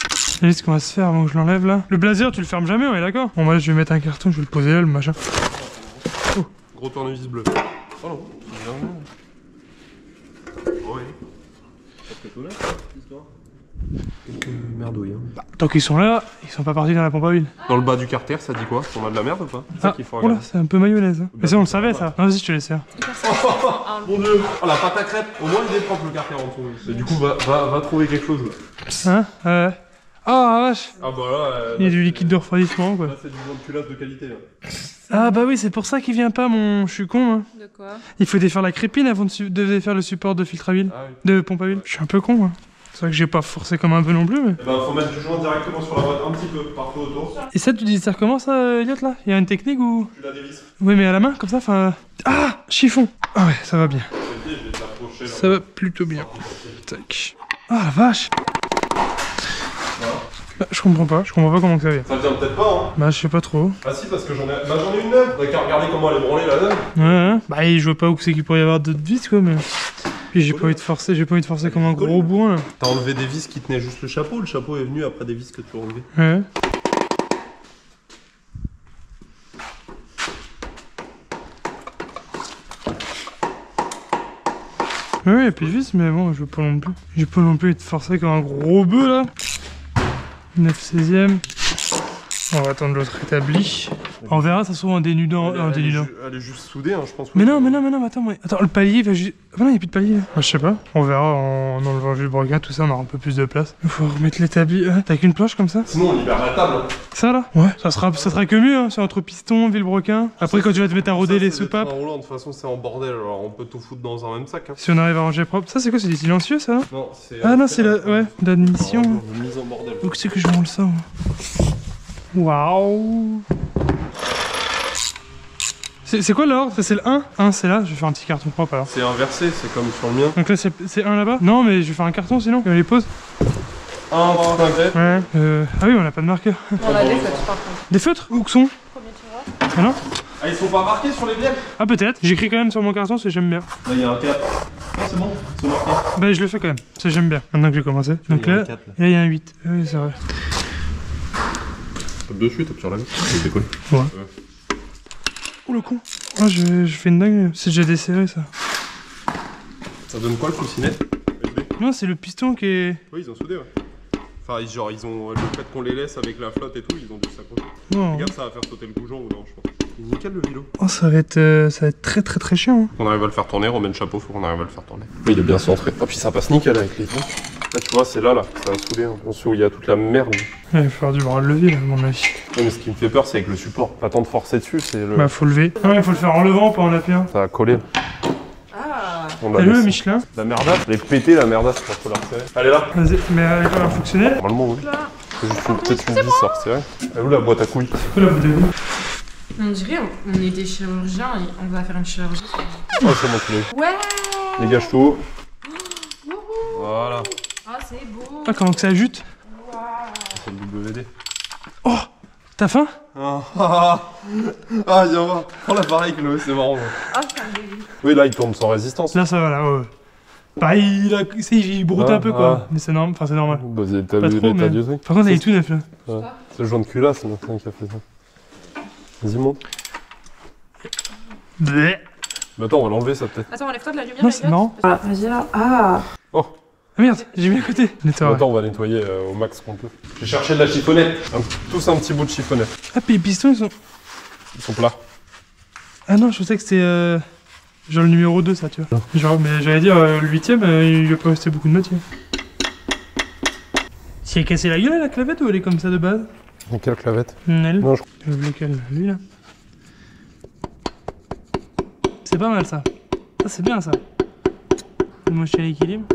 Vous savez ce qu'on va se faire avant que je l'enlève là? Le blazer, tu le fermes jamais, on est d'accord? Bon, moi là, je vais mettre un carton, je vais le poser là, le machin. Gros tournevis bleu. Oh non. Oui. Quelques merdouilles. Hein. Tant qu'ils sont là, ils sont pas partis dans la pompe à huile. Dans le bas du carter, ça dit quoi? On a de la merde ou pas? C'est ça Ah, qu'il faut oh regarder. c'est un peu mayonnaise. hein. Mais ça, on le savait ça. Non, vas-y, je te laisse faire. [LAUGHS] Mon dieu Oh la pâte à crêpes Au moins il est propre le carter en dessous. Du coup, va, va, va trouver quelque chose là. Hein? Ouais. Ah, vache Ah bah là. euh, Il y a du liquide de refroidissement, quoi. Là, c'est du bon de culasse de qualité là. Ah, bah oui, c'est pour ça qu'il vient pas, mon. Je suis con, hein. De quoi? Il faut défaire la crépine avant de, su- de faire le support de filtre à huile. Ah oui. De pompe à huile. Je suis un peu con, hein. C'est vrai que j'ai pas forcé comme un peu non plus, mais. Eh ben, faut mettre du joint directement sur la boîte, un petit peu, partout autour. Et ça, tu dis ça comment ça, Elliot, là? Il y a une technique ou. Tu la dévisses. Oui, mais à la main, comme ça, enfin. Ah Chiffon Ah ouais, ça va bien. Je vais. Ça va plutôt bien. Tac. Ah la vache Bah, Je comprends pas, je comprends pas comment ça vient. Ça vient peut-être pas, hein. Bah, je sais pas trop. Ah si, parce que j'en ai, bah, j'en ai une neuve. T'as qu'à regarder comment elle est branlée la neuve. Ouais, ouais. Bah, je vois pas où c'est qu'il pourrait y avoir d'autres vis, quoi, mais. Puis j'ai pas envie de forcer, j'ai pas envie de forcer comme un gros bourrin, là. T'as enlevé des vis qui tenaient juste le chapeau. Le chapeau est venu après des vis que tu as enlevées. Ouais. Ouais, ouais, y a plus de vis, mais bon, je veux pas non plus. J'ai pas non plus être forcé comme un gros bœuf là. 9 16ème. On va attendre l'autre établi. On verra, ça se trouve un dénudant. Un elle, est dénudant. ju- elle est juste soudée, hein, je pense. Mais non, mais non, mais non, mais attends, mais- attends, le palier va juste. Ah non, y a plus de palier. là. Ah, je sais pas. On verra en enlevant le broguin, tout ça, on aura un peu plus de place. Il faut remettre l'établi. Ah, T'as qu'une planche comme ça Sinon, on libère la table. hein. Ça là? Ouais. Ça sera, ça sera que mieux, hein. C'est entre piston, vilebrequin. Après, quand tu vas te mettre à roder Ça, les c'est des soupapes. trains roulants, de toute façon, c'est en bordel. Alors, on peut tout foutre dans un même sac. Hein. Si on arrive à ranger propre. Ça, c'est quoi C'est des silencieux, ça? Non, c'est. Ah non, c'est la. Ouais, d'admission. Mise en bordel. Où c'est que je roule ça moi Waouh C'est quoi l'ordre C'est le 1 1 c'est là, je vais faire un petit carton propre alors. C'est inversé, c'est comme sur le mien. Donc là c'est c'est 1 là-bas? Non mais je vais faire un carton sinon, on les pose. Un, Ouais. Euh... Ah oui on a pas de marqueur. On a des feutres par contre. Des feutres? Où que sont? Premier. Ah non? Ah, ils sont pas marqués sur les bières Ah peut-être, j'écris quand même sur mon carton, c'est j'aime bien. Là, il y a un 4. Ah, c'est bon, c'est marqué. Bah je le fais quand même, c'est j'aime bien. Maintenant que j'ai commencé. Donc Il y a là, un 4 là. là il y a un 8. Oui c'est vrai. Tape dessus, tape sur la vie. C'est cool. Oh le con Ah je, je fais une dingue, c'est déjà desserré ça. Ça donne quoi le coussinet Non, c'est le piston qui est. Oui, ils ont soudé, ouais. Enfin, ils- genre, ils ont le fait qu'on les laisse avec la flotte et tout, ils ont dû s'accrocher. Non. Regarde, ça va faire sauter le bougeon ou non, je pense. Nickel le vélo. Oh, ça va être, euh, ça va être très très très chiant. hein. On arrive à le faire tourner, le chapeau, faut qu'on arrive à le faire tourner. Oui, il est bien centré. Et puis ça passe nickel avec les trucs. Vois, c'est là, là, ça va souder. Hein. On sait où il y a toute la merde. Ouais, il va falloir du bras de levier, là, à mon avis. Ouais, mais ce qui me fait peur, c'est avec le support. Pas tant de forcer dessus, c'est le. Bah, faut lever. Non, il faut le faire en levant, pas en appuyant. Ça a collé. Ah On a T'as le. Michelin La merdasse, elle est pétée la merdasse, faut faut la resserrer. Elle est là Vas-y, mais elle va fonctionner. Normalement, oui. Là. C'est juste une, peut-être une vis à resserrer. Elle est où la boîte à couilles C'est quoi la bout de goût On dirait on, on était chirurgien et on va faire une chirurgie. Oh, c'est bon, tu l'as. Ouais Dégage tout. Voilà. Ah c'est beau Ah, comment que ça jute C'est le WD. T'as faim Ah, ah, ah, viens voir. Prends l'appareil, Chloé, c'est marrant. Ah ça me dégoûte. Oui, là, il tourne sans résistance. Là, ça va, là, ouais. Bah, il a. c'est- il broute Ah, un peu, quoi. ah. Mais c'est normal. Enfin, c'est normal. Bah, t'as Pas vu trop, l'état mais- du truc Par contre, il est tout neuf, là. C'est le joint de culasse, c'est notre qui a fait ça. Vas-y, monte. Bleh. Mais attends, on va l'enlever, ça peut-être. Attends, enlève-toi de la lumière. Non, c'est marrant. Ah, vas-y là. Ah Ah merde, j'ai mis à côté. Nettoie. Attends, on va nettoyer euh, au max qu'on peut. J'ai cherché de la chiffonnette. Un- tous un petit bout de chiffonnette. Ah, puis les pistons, ils sont. Ils sont plats. Ah non, je pensais que c'était. euh, Genre le numéro 2, ça, tu vois. Genre, mais j'allais dire, euh, le 8ème, il lui a pas resté beaucoup de matière. Si elle est cassée la gueule, la clavette, ou elle est comme ça de base? Quelle clavette? Hmm, Elle Non, je Euh, Lequel Lui, là. C'est pas mal, ça. Ça, c'est bien, ça. Moi, je suis à l'équilibre.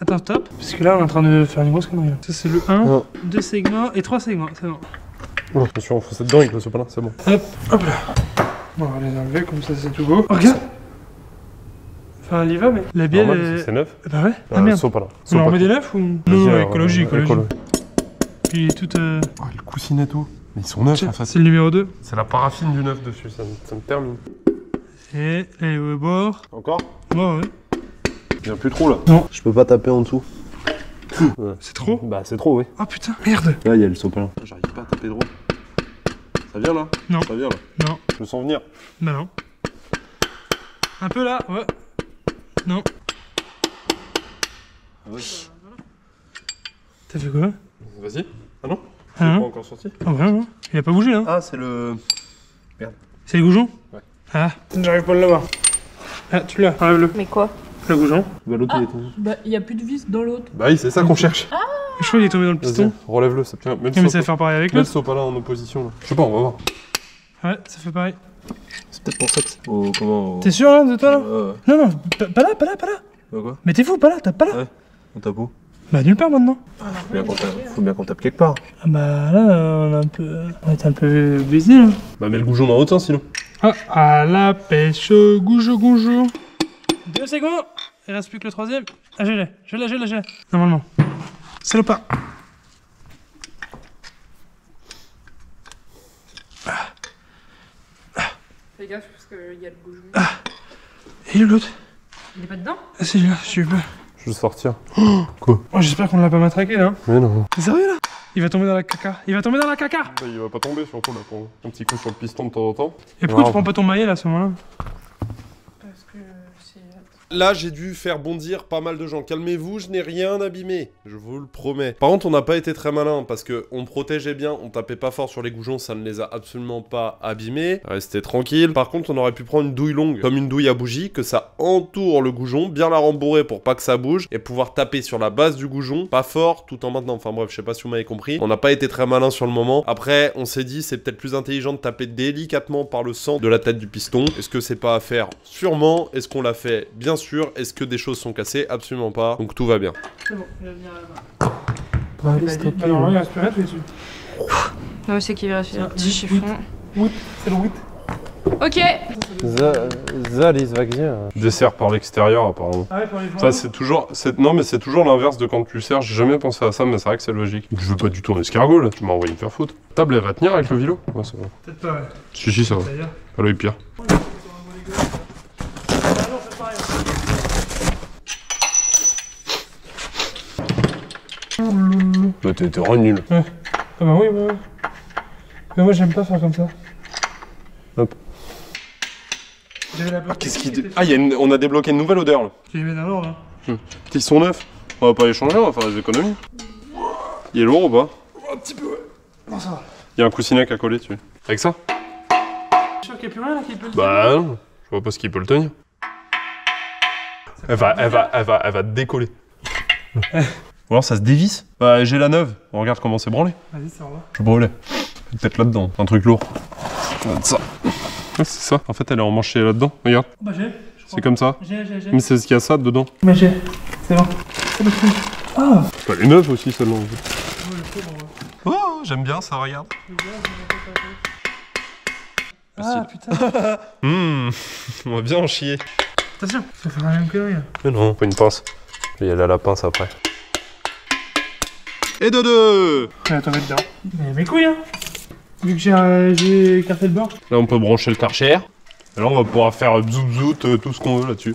Attends, stop. Parce que là, on est en train de faire une grosse connerie. là. Ça, c'est le 1, Non. 2 segments et 3 segments. C'est bon. Oh, je me suis enfoncé dedans avec le sopalin, c'est bon. Hop, hop là. Bon, on va les enlever, comme ça, c'est tout beau. Oh, regarde Enfin, elle y va, mais. La bielle. Elle- c'est neuf. Bah ouais. Ah Euh, merde. Sopalin. On en remet des neufs ou. Non, euh, écologie, euh, écologie. écolo. Puis il est tout. euh, Oh, le coussinet tout. Mais ils sont neufs en fait. C'est le numéro 2. C'est la paraffine du neuf dessus, ça me, ça me termine. Et elle est au bord. Encore? Ouais, ouais. Il y a plus trop là. Non. Je peux pas taper en dessous. [LAUGHS] C'est trop? Bah c'est trop, oui. Oh putain, merde. Là, il y a le sopalin. J'arrive pas à taper droit. Ça vient là? Non. Ça vient là? Non, Je me sens venir. bah non. Un peu là, ouais. Non. T'as fait quoi? Vas-y. Ah non? Ah C'est pas encore sorti Ah ouais, non. Il a pas bougé, hein Ah, c'est le. C'est le goujon Ouais. Ah, j'arrive pas à l'avoir. Ah, tu l'as, enlève-le. Mais quoi? Le goujon. Bah, l'autre il est tombé. Bah y a plus de vis dans l'autre. Bah oui, c'est ça qu'on cherche. Je crois qu'il est tombé dans le Vas-y, piston. relève-le, ça tient. Même Ouais, mais le ça va faire pareil avec Mets le l'autre. sopalin en opposition là. Je sais pas, on va voir. Ouais, ça fait pareil. C'est peut-être pour ça que c'est. au- comment. T'es sûr là de toi là Ouais, ouais. Non, non, pas, pas là, pas là, pas là. Bah quoi Mais t'es fou, pas là, t'as pas là. On tape où Bah nulle part maintenant. Faut bien qu'on tape- Faut bien qu'on tape quelque part. Ah bah là, on a un peu. On est un peu baisé là. Bah, mets le goujon dans l'autre sens sinon. Ah, à la pêche, goujo, goujo. Deux secondes. Il reste plus que le troisième. Ah, je l'ai, je l'ai, je l'ai, je l'ai. Normalement. Salopard. Fais gaffe parce qu'il y a le goujon. Et l'autre Il est pas dedans? Ah, c'est là, je suis pas. Je vais sortir. Oh, j'espère qu'on l'a pas matraqué là. Mais non. T'es sérieux là? Il va tomber dans la caca. Il va tomber dans la caca. Bah, il va pas tomber surtout là pour un petit coup sur le piston de temps en temps. Et pourquoi tu prends pas ton maillet là à ce moment-là? Là, j'ai dû faire bondir pas mal de gens. Calmez-vous, je n'ai rien abîmé. Je vous le promets. Par contre, on n'a pas été très malin parce que on protégeait bien, on tapait pas fort sur les goujons, ça ne les a absolument pas abîmés. Restez tranquille. Par contre, on aurait pu prendre une douille longue, comme une douille à bougie, que ça entoure le goujon, bien la rembourrer pour pas que ça bouge et pouvoir taper sur la base du goujon, pas fort, tout en maintenant. Enfin bref, je sais pas si vous m'avez compris. On n'a pas été très malin sur le moment. Après, on s'est dit, c'est peut-être plus intelligent de taper délicatement par le centre de la tête du piston. Est-ce que c'est pas à faire? Sûrement. Est-ce qu'on l'a fait? Bien sûr. Est-ce que des choses sont cassées? Absolument pas. Donc tout va bien. C'est bon, il va venir là-bas. Bah normalement, il reste plus rien dessus. Non, c'est qu'il reste Ah, petit chiffon. C'est le 8. Ok Zalis Dessert par l'extérieur apparemment. Ah ouais, pour les Ça c'est toujours, non mais c'est toujours l'inverse de quand tu sers. J'ai jamais pensé à ça, mais c'est vrai que c'est logique. Je veux pas du tout un escargot là. Tu m'as envoyé me faire foutre. Table elle va tenir avec le vélo Ouais, ça va. Peut-être pas, ouais. Si si ça va. Pas l'œil pire. Bah t'es t'es vraiment nul. Ah bah oui, bah oui. Mais moi j'aime pas faire comme ça. Hop. J'avais la Ah, qu'est-ce qu'il. Ah, il y a une- on a débloqué une nouvelle odeur là. J'ai mis d'abord là. Ils sont neufs. On va pas les changer, on va faire des économies. Il est lourd ou pas Un petit peu, ouais. Non, ça va. Il y a un coussinet qui a collé dessus. Avec ça Je suis sûr qu'il n'y a plus rien là qui peut le Bah non, je vois pas ce qu'il peut le tenir. Elle va, elle va, elle va, elle va décoller. [LAUGHS] Ou alors ça se dévisse. Bah j'ai la neuve. On regarde comment c'est branlé. Vas-y, ça va. Je est. Peut-être là-dedans. Un truc lourd. Ça. Ah, c'est ça. En fait elle est emmanchée là-dedans. Regarde. Bah, j'ai. C'est comme ça. J'ai, j'ai, j'ai. Mais c'est ce qu'il y a ça dedans. Mais j'ai. C'est bon. C'est le truc. Ah Bah, elle est neuve aussi. Ouais, le pauvre, ouais. Oh j'aime bien ça, regarde. Ah putain. Hum, [LAUGHS] [LAUGHS] on va bien en chier. Attention, ça fait rien que rien. Mais non, pas une pince. Je vais y aller à la pince après. Et de deux Ouais, t'en mets dedans. Mais mes couilles, hein. Vu que j'ai, euh, j'ai écarté le bord. Là, on peut brancher le karcher. Et là, on va pouvoir faire zout zout euh, tout ce qu'on veut là-dessus.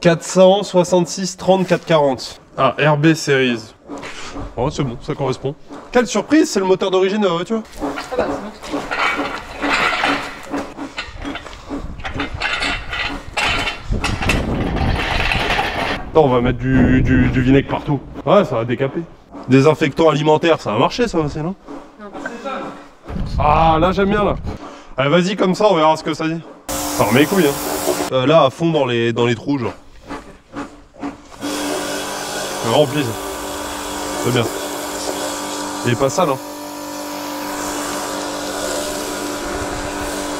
466 30 440. Ah, RB Series. Oh, c'est bon, ça correspond. Quelle surprise, c'est le moteur d'origine de la voiture. On va mettre du, du, du vinaigre partout. Ouais, ça va décaper. Désinfectant alimentaire, ça a marché ça aussi, non? Ah, là j'aime bien là. Allez, vas-y comme ça, on verra ce que ça dit. Ça remet les couilles, hein. Euh, là, à fond dans les, dans les trous, genre. Ça. C'est bien. Il est pas sale, hein.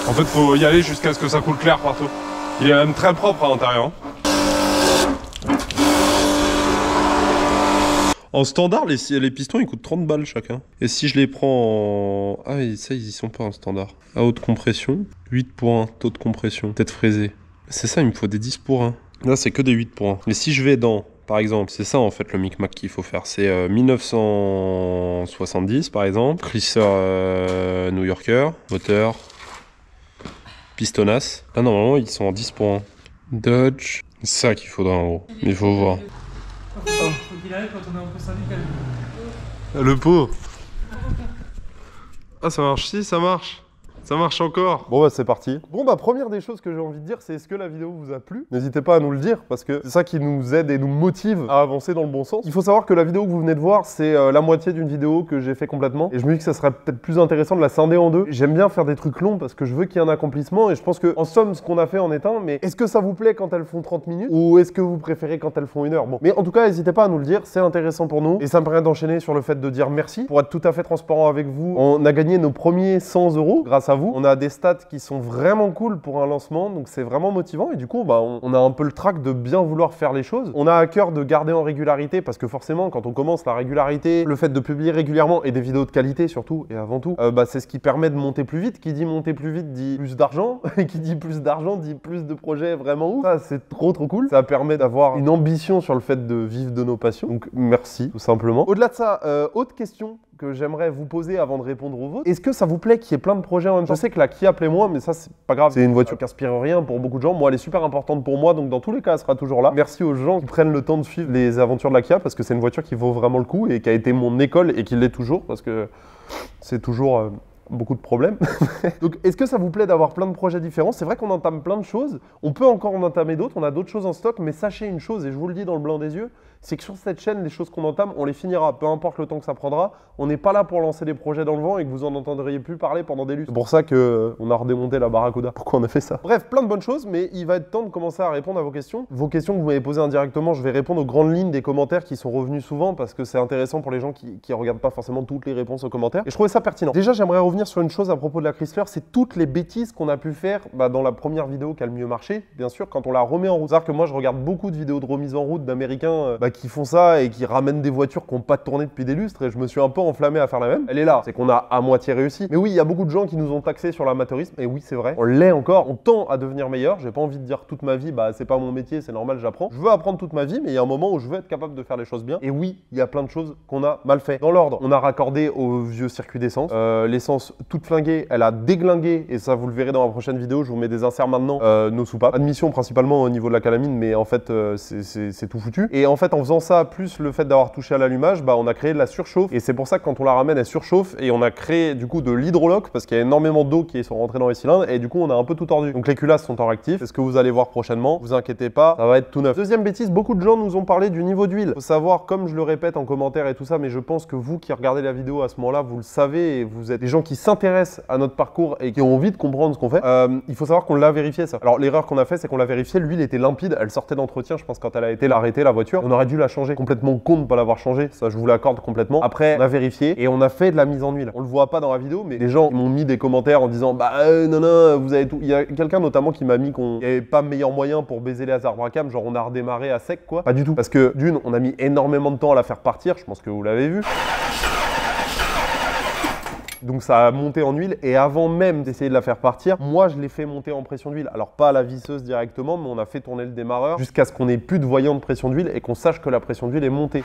En fait, faut y aller jusqu'à ce que ça coule clair partout. Il est même très propre à l'intérieur. hein. En standard, les, les pistons ils coûtent 30 balles chacun. Et si je les prends en. Ah, ça, ils y sont pas en standard. À haute compression, 8 pour 1, taux de compression, tête fraisée. C'est ça, il me faut des 10 pour 1. Là, c'est que des 8 pour 1. Mais si je vais dans. Par exemple, c'est ça en fait le micmac qu'il faut faire. C'est euh, 1970 par exemple, Chrysler euh, New Yorker, moteur, pistonnasse. Là, normalement, ils sont en 10 pour 1. Dodge, c'est ça qu'il faudra en gros. Mais il faut voir. Faut qu'il arrive quand on est un peu syndical. Le pot. [LAUGHS] Ah, ça marche, si, ça marche. Ça marche encore. Bon bah c'est parti. Bon bah première des choses que j'ai envie de dire, c'est est-ce que la vidéo vous a plu? N'hésitez pas à nous le dire parce que c'est ça qui nous aide et nous motive à avancer dans le bon sens. Il faut savoir que la vidéo que vous venez de voir, c'est euh, la moitié d'une vidéo que j'ai fait complètement et je me dis que ça serait peut-être plus intéressant de la scinder en deux. J'aime bien faire des trucs longs parce que je veux qu'il y ait un accomplissement et je pense que en somme ce qu'on a fait en est un, mais est-ce que ça vous plaît quand elles font 30 minutes? Ou est-ce que vous préférez quand elles font une heure? Bon, mais en tout cas, n'hésitez pas à nous le dire, c'est intéressant pour nous et ça me permet d'enchaîner sur le fait de dire merci. Pour être tout à fait transparent avec vous, on a gagné nos premiers 100 euros grâce à On a des stats qui sont vraiment cool pour un lancement, donc c'est vraiment motivant et du coup, bah, on, on a un peu le trac de bien vouloir faire les choses. On a à cœur de garder en régularité parce que forcément, quand on commence la régularité, le fait de publier régulièrement et des vidéos de qualité surtout et avant tout, euh, bah, c'est ce qui permet de monter plus vite. Qui dit monter plus vite dit plus d'argent [LAUGHS] et qui dit plus d'argent dit plus de projets vraiment ouf. Ça, c'est trop trop cool. Ça permet d'avoir une ambition sur le fait de vivre de nos passions. Donc merci, tout simplement. Au-delà de ça, euh, autre question que j'aimerais vous poser avant de répondre aux vôtres. Est-ce que ça vous plaît qu'il y ait plein de projets en même temps? Je sais que la Kia plaît moins, mais ça c'est pas grave. C'est une voiture qui inspire rien pour beaucoup de gens. Moi, elle est super importante pour moi, donc dans tous les cas, elle sera toujours là. Merci aux gens qui prennent le temps de suivre les aventures de la Kia parce que c'est une voiture qui vaut vraiment le coup et qui a été mon école et qui l'est toujours parce que c'est toujours euh, beaucoup de problèmes. [LAUGHS] Donc, est-ce que ça vous plaît d'avoir plein de projets différents? C'est vrai qu'on entame plein de choses. On peut encore en entamer d'autres. On a d'autres choses en stock. Mais sachez une chose, et je vous le dis dans le blanc des yeux, c'est que sur cette chaîne, les choses qu'on entame, on les finira. Peu importe le temps que ça prendra. On n'est pas là pour lancer des projets dans le vent et que vous en entendriez plus parler pendant des lustres. C'est pour ça que euh, on a redémonté la Barracuda. [LAUGHS] Pourquoi on a fait ça? Bref, plein de bonnes choses, mais il va être temps de commencer à répondre à vos questions. Vos questions que vous m'avez posées indirectement, je vais répondre aux grandes lignes des commentaires qui sont revenus souvent parce que c'est intéressant pour les gens qui, qui regardent pas forcément toutes les réponses aux commentaires. Et je trouvais ça pertinent. Déjà, j'aimerais revenir sur une chose à propos de la Chrysler, c'est toutes les bêtises qu'on a pu faire bah, dans la première vidéo qui a le mieux marché, bien sûr, quand on la remet en route. C'est-à-dire que moi, je regarde beaucoup de vidéos de remise en route d'Américains euh, bah, qui font ça et qui ramènent des voitures qui n'ont pas tourné depuis des lustres et je me suis un peu enflammé à faire la même. Elle est là, c'est qu'on a à moitié réussi. Mais oui, il y a beaucoup de gens qui nous ont taxé sur l'amateurisme et oui, c'est vrai. On l'est encore, on tend à devenir meilleur. J'ai pas envie de dire toute ma vie, bah c'est pas mon métier, c'est normal, j'apprends. Je veux apprendre toute ma vie, mais il y a un moment où je veux être capable de faire les choses bien. Et oui, il y a plein de choses qu'on a mal fait. Dans l'ordre, on a raccordé au vieux circuit d'essence. Euh, L'essence toute flinguée, elle a déglingué et ça vous le verrez dans la prochaine vidéo. Je vous mets des inserts maintenant, euh, nos soupapes. Admission principalement au niveau de la calamine, mais en fait euh, c'est tout foutu. Et en fait, en faisant ça, plus le fait d'avoir touché à l'allumage, bah, on a créé de la surchauffe. Et c'est pour ça que quand on la ramène, elle surchauffe. Et on a créé du coup de l'hydroloc parce qu'il y a énormément d'eau qui sont rentrées dans les cylindres. Et du coup, on a un peu tout tordu. Donc les culasses sont en réactif. C'est ce que vous allez voir prochainement? Vous inquiétez pas, ça va être tout neuf. Deuxième bêtise, beaucoup de gens nous ont parlé du niveau d'huile. Faut savoir, comme je le répète en commentaire et tout ça, mais je pense que vous qui regardez la vidéo à ce moment-là, vous le savez et vous êtes des gens qui s'intéressent à notre parcours et qui ont envie de comprendre ce qu'on fait. Euh, il faut savoir qu'on l'a vérifié ça. Alors l'erreur qu'on a fait, c'est qu'on l'a vérifié. L'huile était limpide. Elle sortait d'entretien. Je pense quand elle a été la voiture, dû la changer. Complètement con de pas l'avoir changé. Ça, je vous l'accorde complètement. Après, on a vérifié et on a fait de la mise en huile. On le voit pas dans la vidéo, mais les gens m'ont mis des commentaires en disant bah euh, non non, vous avez tout. Il y a quelqu'un notamment qui m'a mis qu'on n'y pas meilleur moyen pour baiser les hasards Bracam, genre on a redémarré à sec quoi. Pas du tout. Parce que d'une, on a mis énormément de temps à la faire partir. Je pense que vous l'avez vu. Donc ça a monté en huile et avant même d'essayer de la faire partir, moi je l'ai fait monter en pression d'huile. Alors pas à la visseuse directement, mais on a fait tourner le démarreur jusqu'à ce qu'on ait plus de voyant de pression d'huile et qu'on sache que la pression d'huile est montée.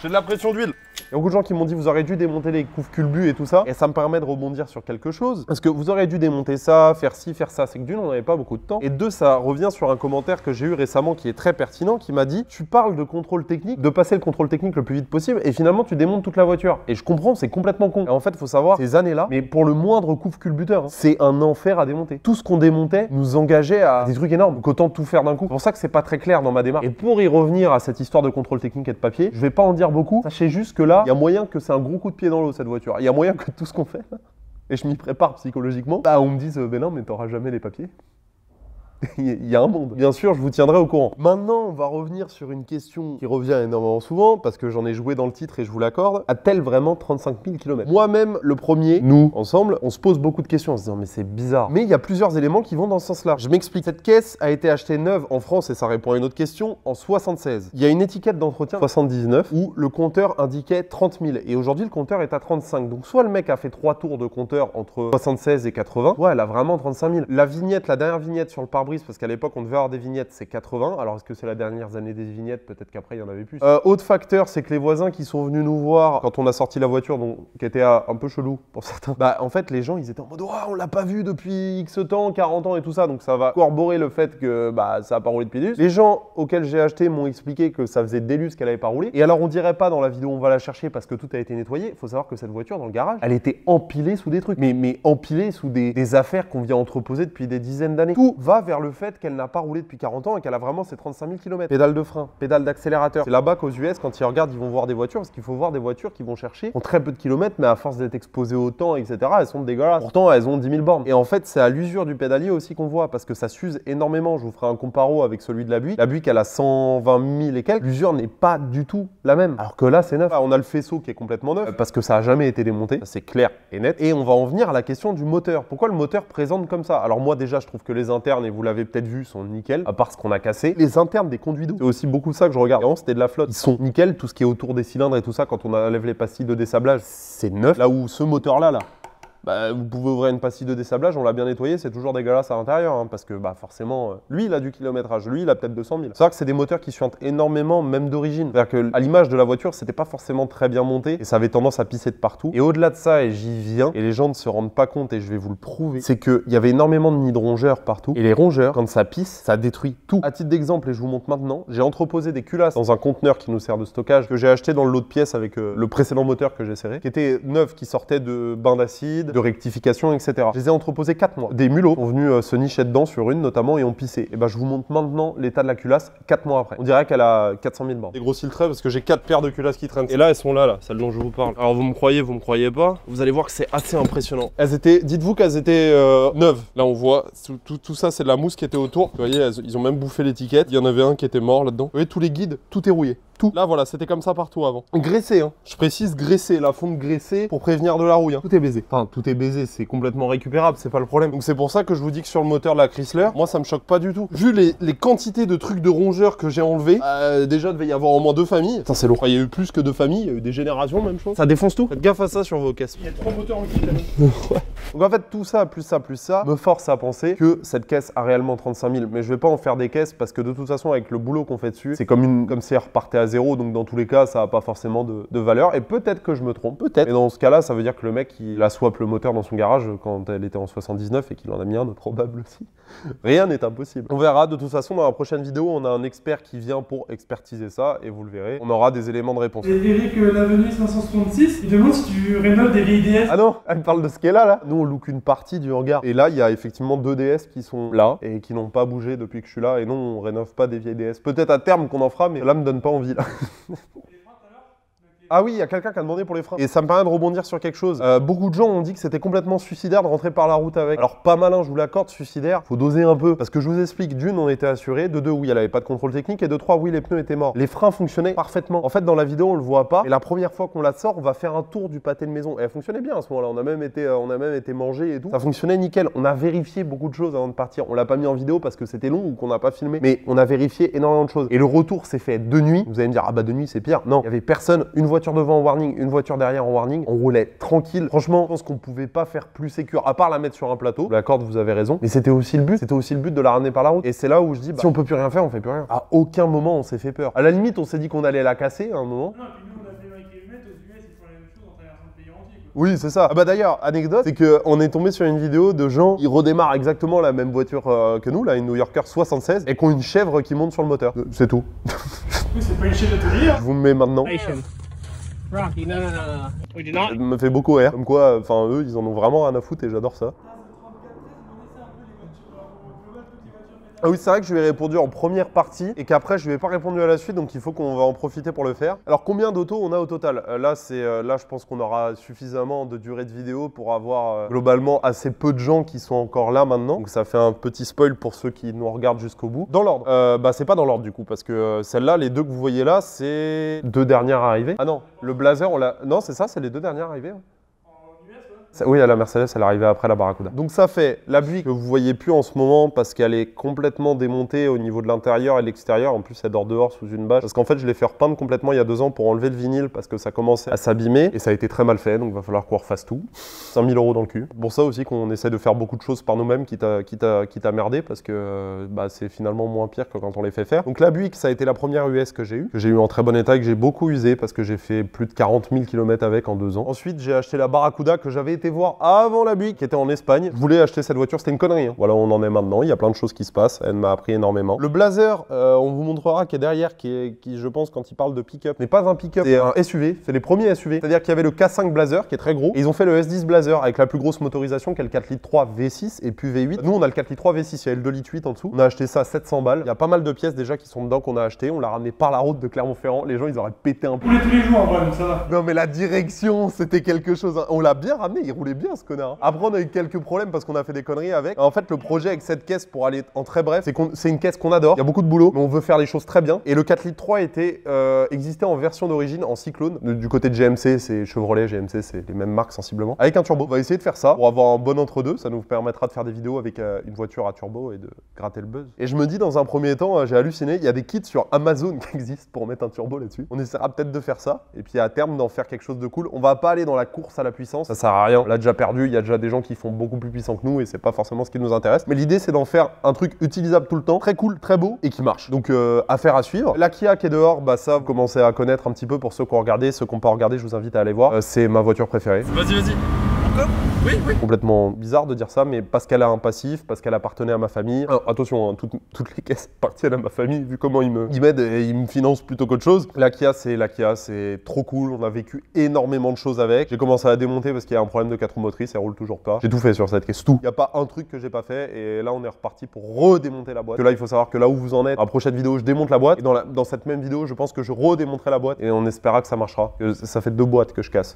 J'ai de la pression d'huile. Il y a beaucoup de gens qui m'ont dit vous aurez dû démonter les couves culbus et tout ça. Et ça me permet de rebondir sur quelque chose. Parce que vous aurez dû démonter ça, faire ci, faire ça. C'est que d'une, on n'avait pas beaucoup de temps. Et deux, ça revient sur un commentaire que j'ai eu récemment qui est très pertinent, qui m'a dit tu parles de contrôle technique, de passer le contrôle technique le plus vite possible, et finalement tu démontes toute la voiture. Et je comprends, c'est complètement con. Et en fait, il faut savoir, ces années-là, mais pour le moindre couve culbuteur, hein, c'est un enfer à démonter. Tout ce qu'on démontait nous engageait à des trucs énormes. Donc autant tout faire d'un coup. C'est pour ça que c'est pas très clair dans ma démarche. Et pour y revenir à cette histoire de contrôle technique et de papier, je vais pas en dire beaucoup. Sachez juste que là, il y a moyen que c'est un gros coup de pied dans l'eau cette voiture. Il y a moyen que tout ce qu'on fait, et je m'y prépare psychologiquement, bah on me dise, ben non, mais t'auras jamais les papiers. [LAUGHS] Il y a un monde. Bien sûr, je vous tiendrai au courant. Maintenant, on va revenir sur une question qui revient énormément souvent, parce que j'en ai joué dans le titre et je vous l'accorde. A-t-elle vraiment 35 000 km Moi-même, le premier, nous, ensemble, on se pose beaucoup de questions en se disant, mais c'est bizarre. Mais il y a plusieurs éléments qui vont dans ce sens-là. Je m'explique. Cette caisse a été achetée neuve en France, et ça répond à une autre question, en 76. Il y a une étiquette d'entretien 79 où le compteur indiquait 30 000. Et aujourd'hui, le compteur est à 35. Donc, soit le mec a fait trois tours de compteur entre 76 et 80, soit elle a vraiment 35 000. La vignette, la dernière vignette sur le pare parce qu'à l'époque on devait avoir des vignettes, c'est 80. Alors est-ce que c'est la dernière année des vignettes? Peut-être qu'après il y en avait plus. Euh, autre facteur, c'est que les voisins qui sont venus nous voir quand on a sorti la voiture, donc qui était un peu chelou pour certains, bah en fait les gens ils étaient en mode oh, on l'a pas vu depuis X temps, 40 ans et tout ça, donc ça va corroborer le fait que bah ça a pas roulé depuis Pédus. Les gens auxquels j'ai acheté m'ont expliqué que ça faisait des qu'elle avait pas roulé. Et alors on dirait pas dans la vidéo on va la chercher parce que tout a été nettoyé. Faut savoir que cette voiture dans le garage, elle était empilée sous des trucs, mais, mais empilée sous des, des affaires qu'on vient entreposer depuis des dizaines d'années. Tout va le fait qu'elle n'a pas roulé depuis 40 ans et qu'elle a vraiment ses 35 000 km. Pédale de frein, pédale d'accélérateur. C'est là-bas qu'aux US, quand ils regardent, ils vont voir des voitures parce qu'il faut voir des voitures qui vont chercher, ont très peu de kilomètres, mais à force d'être exposées au temps, etc., elles sont dégueulasses. Pourtant, elles ont 10 000 bornes. Et en fait, c'est à l'usure du pédalier aussi qu'on voit parce que ça s'use énormément. Je vous ferai un comparo avec celui de la Buick. La Buick, elle a 120 000 et quelques. L'usure n'est pas du tout la même. Alors que là, c'est neuf. On a le faisceau qui est complètement neuf parce que ça a jamais été démonté. C'est clair et net. Et on va en venir à la question du moteur. Pourquoi le moteur présente comme ça? Alors moi, déjà, je trouve que les internes, et vous l'avez peut-être vu, sont nickel à part ce qu'on a cassé. Les internes des conduits d'eau, c'est aussi beaucoup ça que je regarde. Avant, c'était de la flotte. Ils sont nickel, tout ce qui est autour des cylindres et tout ça, quand on enlève les pastilles de dessablage, c'est neuf. Là où ce moteur-là, là, bah, vous pouvez ouvrir une pastille de dessablage, on l'a bien nettoyé, c'est toujours dégueulasse à l'intérieur, hein, parce que bah, forcément, euh, lui, il a du kilométrage, lui, il a peut-être 200 000. C'est vrai que c'est des moteurs qui suintent énormément, même d'origine. C'est-à-dire qu'à l'image de la voiture, c'était pas forcément très bien monté, et ça avait tendance à pisser de partout. Et au-delà de ça, et j'y viens, et les gens ne se rendent pas compte, et je vais vous le prouver, c'est qu'il y avait énormément de nids de rongeurs partout, et les rongeurs, quand ça pisse, ça détruit tout. À titre d'exemple, et je vous montre maintenant, j'ai entreposé des culasses dans un conteneur qui nous sert de stockage, que j'ai acheté dans le lot de pièces avec euh, le précédent moteur que j'ai serré, qui était neuf, qui sortait de bain d'acide, rectification, etc. Je les ai entreposés 4 mois. Des mulots sont venus euh, se nicher dedans sur une notamment et ont pissé. Et ben je vous montre maintenant l'état de la culasse 4 mois après. On dirait qu'elle a 400 000 bornes. J'ai grossi le trait parce que j'ai 4 paires de culasses qui traînent. Et là elles sont là, là, celles dont je vous parle. Alors vous me croyez, vous me croyez pas, vous allez voir que c'est assez impressionnant. Elles étaient, dites-vous qu'elles étaient euh, neuves. Là on voit, tout, ça c'est de la mousse qui était autour. Vous voyez, ils ont même bouffé l'étiquette. Il y en avait un qui était mort là-dedans. Vous voyez tous les guides, tout est rouillé. Tout. Là voilà, c'était comme ça partout avant. Graissé, hein. Je précise graissé, la fonte graissée pour prévenir de la rouille. hein. Tout est baisé. Enfin, tout est baisé, c'est complètement récupérable, c'est pas le problème. Donc c'est pour ça que je vous dis que sur le moteur de la Chrysler, moi ça me choque pas du tout. Vu les, les quantités de trucs de rongeurs que j'ai enlevés, euh, déjà devait y avoir au moins deux familles. Putain, c'est lourd. Il y a eu plus que deux familles, il y a eu des générations, même chose. Ça défonce tout. Faites gaffe à ça sur vos caisses. Il y a trois moteurs en kit là. [LAUGHS] Donc en fait, tout ça, plus ça, plus ça, me force à penser que cette caisse a réellement 35 000. Mais je vais pas en faire des caisses parce que de toute façon, avec le boulot qu'on fait dessus, c'est comme, une, comme si elle repartait à zéro. Donc dans tous les cas, ça a pas forcément de, de valeur. Et peut-être que je me trompe, peut-être. Mais dans ce cas-là, ça veut dire que le mec, il a swap le moteur dans son garage quand elle était en 79 et qu'il en a mis un, probable aussi. [LAUGHS] Rien n'est impossible. On verra. De toute façon, dans la prochaine vidéo, on a un expert qui vient pour expertiser ça et vous le verrez. On aura des éléments de réponse. Et Eric euh, Lavenue 566, il demande si tu rénoves des. Ah non, elle me parle de ce qu'elle a là. Nous, on look une partie du hangar. Et là, il y a effectivement deux DS qui sont là et qui n'ont pas bougé depuis que je suis là. Et non, on rénove pas des vieilles DS. Peut-être à terme qu'on en fera, mais là, me donne pas envie là. [LAUGHS] Ah oui, il y a quelqu'un qui a demandé pour les freins. Et ça me permet de rebondir sur quelque chose. Euh, beaucoup de gens ont dit que c'était complètement suicidaire de rentrer par la route avec. Alors pas malin, je vous l'accorde, suicidaire. Faut doser un peu. Parce que je vous explique, d'une, on était assuré. De deux, oui, elle avait pas de contrôle technique. Et de trois, oui, les pneus étaient morts. Les freins fonctionnaient parfaitement. En fait, dans la vidéo, on le voit pas. Et la première fois qu'on la sort, on va faire un tour du pâté de maison. Et elle fonctionnait bien à ce moment-là. On a même été, euh, on a même été mangé et tout. Ça fonctionnait nickel. On a vérifié beaucoup de choses avant de partir. On l'a pas mis en vidéo parce que c'était long ou qu'on n'a pas filmé. Mais on a vérifié énormément de choses. Et le retour s'est fait de nuit. Vous allez me dire, ah bah de nuit c'est pire. Non, il y avait personne. Une voiture devant en warning, une voiture derrière en warning. On roulait tranquille. Franchement, je pense qu'on pouvait pas faire plus sécure, à part la mettre sur un plateau. D'accord, vous avez raison. Mais c'était aussi le but. C'était aussi le but de la ramener par la route. Et c'est là où je dis, bah, si on peut plus rien faire, on fait plus rien. À aucun moment on s'est fait peur. À la limite, on s'est dit qu'on allait la casser à un moment. Non, puis nous, on a fait 20 km aux US, ils font la même chose en traversant le pays entier. quoi. Oui, c'est ça. Ah bah d'ailleurs, anecdote, c'est que on est tombé sur une vidéo de gens qui redémarrent exactement la même voiture euh, que nous, là, une New Yorker 76, et qui ont une chèvre qui monte sur le moteur. Euh, C'est tout. C'est pas une chaîne d'atelier. hein. Je vous mets maintenant. Rocky. We do not. Ça me fait beaucoup rire. Comme quoi, enfin, eux, ils en ont vraiment rien à foutre et j'adore ça. Ah oui, c'est vrai que je lui ai répondu en première partie et qu'après je lui ai pas répondu à la suite, donc il faut qu'on va en profiter pour le faire. Alors combien d'autos on a au total? Euh, Là, c'est euh, là, je pense qu'on aura suffisamment de durée de vidéo pour avoir euh, globalement assez peu de gens qui sont encore là maintenant. Donc ça fait un petit spoil pour ceux qui nous regardent jusqu'au bout. Dans l'ordre, bah c'est pas dans l'ordre du coup parce que celle-là, les deux que vous voyez là, c'est deux dernières arrivées. Ah non, le Blazer, on l'a. Non, c'est ça, c'est les deux dernières arrivées. ouais. Oui, la Mercedes, elle est arrivée après la Barracuda. Donc ça fait la Buick que vous voyez plus en ce moment parce qu'elle est complètement démontée au niveau de l'intérieur et de l'extérieur. En plus, elle dort dehors sous une bâche. Parce qu'en fait, je l'ai fait repeindre complètement il y a deux ans pour enlever le vinyle parce que ça commençait à s'abîmer et ça a été très mal fait. Donc va falloir qu'on refasse tout. 5000 euros dans le cul. Pour ça aussi qu'on essaie de faire beaucoup de choses par nous-mêmes, quitte à, quitte parce que bah, c'est finalement moins pire que quand on les fait faire. Donc la Buick, ça a été la première US que j'ai eue, que j'ai eu en très bon état et que j'ai beaucoup usé parce que j'ai fait plus de 40 000 km avec en deux ans. Ensuite, j'ai acheté la Barracuda que j'avais été voir avant la Buick qui était en Espagne. Je voulais acheter cette voiture, c'était une connerie. hein. Voilà, on en est maintenant. Il y a plein de choses qui se passent. Elle m'a appris énormément. Le Blazer, euh, on vous montrera qui est derrière, qui, est, qui je pense, quand il parle de pick-up, n'est pas un pick-up, c'est un SUV. C'est les premiers SUV. C'est-à-dire qu'il y avait le K5 Blazer qui est très gros. Et ils ont fait le S10 Blazer avec la plus grosse motorisation qui est le 4 litres 3 V6 et puis V8. Nous, on a le 4 litres 3 V6, il y a le 2 litres 8 en dessous. On a acheté ça à 700 balles. Il y a pas mal de pièces déjà qui sont dedans qu'on a acheté. On l'a ramené par la route de Clermont-Ferrand. Les gens, ils auraient pété un peu. Tous les jours en vrai, ça va. Non mais la direction, c'était quelque chose. hein. On l'a bien ramené, il roulait bien ce connard. Après on a eu quelques problèmes parce qu'on a fait des conneries avec. En fait le projet avec cette caisse pour aller en très bref, c'est qu'on c'est une caisse qu'on adore. Il y a beaucoup de boulot, mais on veut faire les choses très bien. Et le 4 litres 3 était euh, existait en version d'origine en cyclone. Du côté de GMC, c'est Chevrolet, GMC, c'est les mêmes marques sensiblement. Avec un turbo. On va essayer de faire ça pour avoir un bon entre deux. Ça nous permettra de faire des vidéos avec euh, une voiture à turbo et de gratter le buzz. Et je me dis dans un premier temps, euh, j'ai halluciné. Il y a des kits sur Amazon [LAUGHS] qui existent pour mettre un turbo là-dessus. On essaiera peut-être de faire ça. Et puis à terme d'en faire quelque chose de cool. On va pas aller dans la course à la puissance. Ça sert à rien. On l'a déjà perdu. Il y a déjà des gens qui font beaucoup plus puissant que nous et c'est pas forcément ce qui nous intéresse. Mais l'idée c'est d'en faire un truc utilisable tout le temps, très cool, très beau et qui marche. Donc euh, affaire à suivre. La Kia qui est dehors, bah ça vous commencez à connaître un petit peu pour ceux qui ont regardé, ceux qui n'ont pas regardé, je vous invite à aller voir. Euh, c'est ma voiture préférée. Vas-y, vas-y. Oui, oui. Complètement bizarre de dire ça, mais parce qu'elle a un passif, parce qu'elle appartenait à ma famille. Alors, attention, hein, toutes, toutes les caisses appartiennent à ma famille, vu comment ils me- ils m'aident et ils me financent plutôt qu'autre chose. La Kia, c'est la Kia, c'est trop cool. On a vécu énormément de choses avec. J'ai commencé à la démonter parce qu'il y a un problème de 4 roues motrices, elle roule toujours pas. J'ai tout fait sur cette caisse, tout. Il n'y a pas un truc que j'ai pas fait, et là, on est reparti pour redémonter la boîte. Que là, il faut savoir que là où vous en êtes, dans la prochaine vidéo, je démonte la boîte, et dans, la- dans cette même vidéo, je pense que je redémonterai la boîte, et on espéra que ça marchera. Que ça fait deux boîtes que je casse.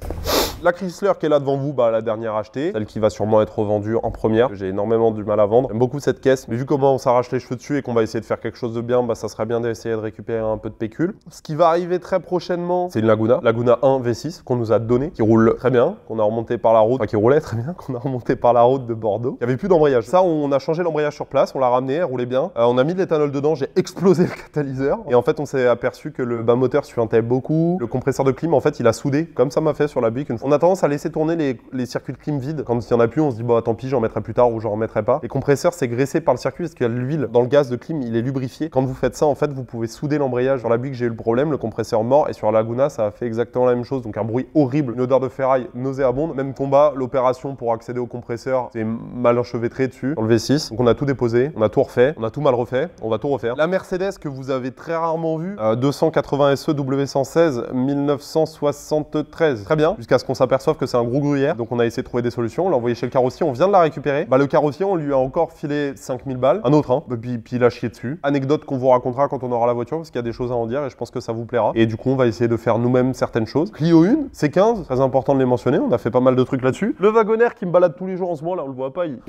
La Chrysler qui est là devant vous, bah, la dernière achetée, celle qui va sûrement être revendue en première. J'ai énormément du mal à vendre. J'aime beaucoup cette caisse, mais vu comment on s'arrache les cheveux dessus et qu'on va essayer de faire quelque chose de bien, bah, ça serait bien d'essayer de récupérer un peu de pécule. Ce qui va arriver très prochainement, c'est une Laguna. Laguna 1 V6 qu'on nous a donné, qui roule très bien, qu'on a remonté par la route, enfin qui roulait très bien, [LAUGHS] qu'on a remonté par la route de Bordeaux. Il n'y avait plus d'embrayage. Ça, on a changé l'embrayage sur place, on l'a ramené, elle roulait bien. Euh, on a mis de l'éthanol dedans, j'ai explosé [LAUGHS] le catalyseur. Et en fait, on s'est aperçu que le bas moteur suintait beaucoup. Le compresseur de clim, en fait, il a soudé, comme ça m'a fait sur la fois. A tendance à laisser tourner les, circuits circuit de clim vide. Quand il y en a plus, on se dit bah tant pis, j'en mettrai plus tard ou j'en remettrai pas. Les compresseurs, c'est graissé par le circuit parce qu'il y a de l'huile dans le gaz de clim, il est lubrifié. Quand vous faites ça, en fait, vous pouvez souder l'embrayage. Sur la Buick, j'ai eu le problème, le compresseur mort, et sur la Laguna, ça a fait exactement la même chose. Donc un bruit horrible, une odeur de ferraille nauséabonde. Même combat, l'opération pour accéder au compresseur, c'est mal enchevêtré dessus, dans le V6. Donc on a tout déposé, on a tout refait, on a tout mal refait, on va tout refaire. La Mercedes que vous avez très rarement vue, euh, 280 SE W116 1973. Très bien, jusqu'à ce qu'on s'aperçoive que c'est un gros gruyère. Donc on a essayé de trouver des solutions, on l'a envoyé chez le carrossier, on vient de la récupérer. Bah le carrossier, on lui a encore filé 5000 balles, un autre, hein, puis, il a chié dessus. Anecdote qu'on vous racontera quand on aura la voiture, parce qu'il y a des choses à en dire et je pense que ça vous plaira. Et du coup, on va essayer de faire nous-mêmes certaines choses. Clio 1, C15, très important de les mentionner, on a fait pas mal de trucs là-dessus. Le wagonnaire qui me balade tous les jours en ce moment, là, on le voit pas, il...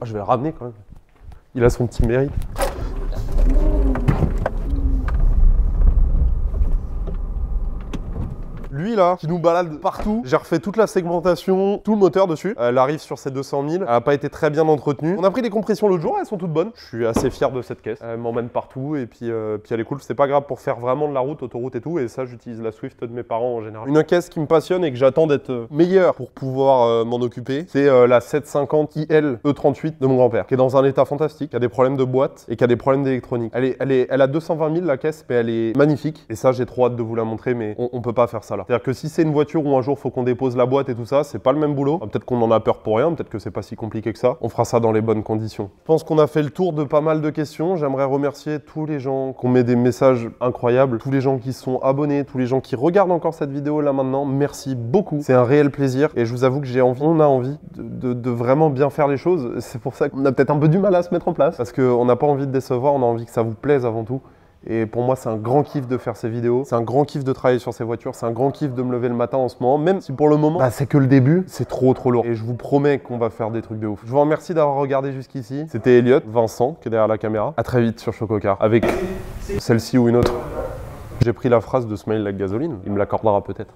Ah, je vais le ramener quand même. Il a son petit mérite. Là, qui nous balade partout. J'ai refait toute la segmentation, tout le moteur dessus. Elle arrive sur ses 200 000. Elle n'a pas été très bien entretenue. On a pris des compressions l'autre jour, elles sont toutes bonnes. Je suis assez fier de cette caisse. Elle m'emmène partout et puis, euh, puis elle est cool. C'est pas grave pour faire vraiment de la route, autoroute et tout. Et ça, j'utilise la Swift de mes parents en général. Une caisse qui me passionne et que j'attends d'être euh, meilleure pour pouvoir euh, m'en occuper, c'est la 750 IL E38 de mon grand-père, qui est dans un état fantastique, qui a des problèmes de boîte et qui a des problèmes d'électronique. Elle, est, elle, est, elle a 220 000 la caisse, mais elle est magnifique. Et ça, j'ai trop hâte de vous la montrer, mais on, on peut pas faire ça là. C'est-à-dire que si c'est une voiture où un jour faut qu'on dépose la boîte et tout ça, c'est pas le même boulot. Ah, Peut-être qu'on en a peur pour rien, peut-être que c'est pas si compliqué que ça. On fera ça dans les bonnes conditions. Je pense qu'on a fait le tour de pas mal de questions. J'aimerais remercier tous les gens qui ont mis des messages incroyables, tous les gens qui sont abonnés, tous les gens qui regardent encore cette vidéo là maintenant. Merci beaucoup. C'est un réel plaisir et je vous avoue que j'ai envie, on a envie de, vraiment bien faire les choses. C'est pour ça qu'on a peut-être un peu du mal à se mettre en place parce qu'on n'a pas envie de décevoir, on a envie que ça vous plaise avant tout. Et pour moi, c'est un grand kiff de faire ces vidéos. C'est un grand kiff de travailler sur ces voitures. C'est un grand kiff de me lever le matin en ce moment. Même si pour le moment, bah, c'est que le début, c'est trop trop lourd. Et je vous promets qu'on va faire des trucs de ouf. Je vous remercie d'avoir regardé jusqu'ici. C'était Elliot, Vincent, qui est derrière la caméra. À très vite sur Chococar. Avec celle-ci ou une autre. J'ai pris la phrase de Smile la gasoline. Il me l'accordera peut-être.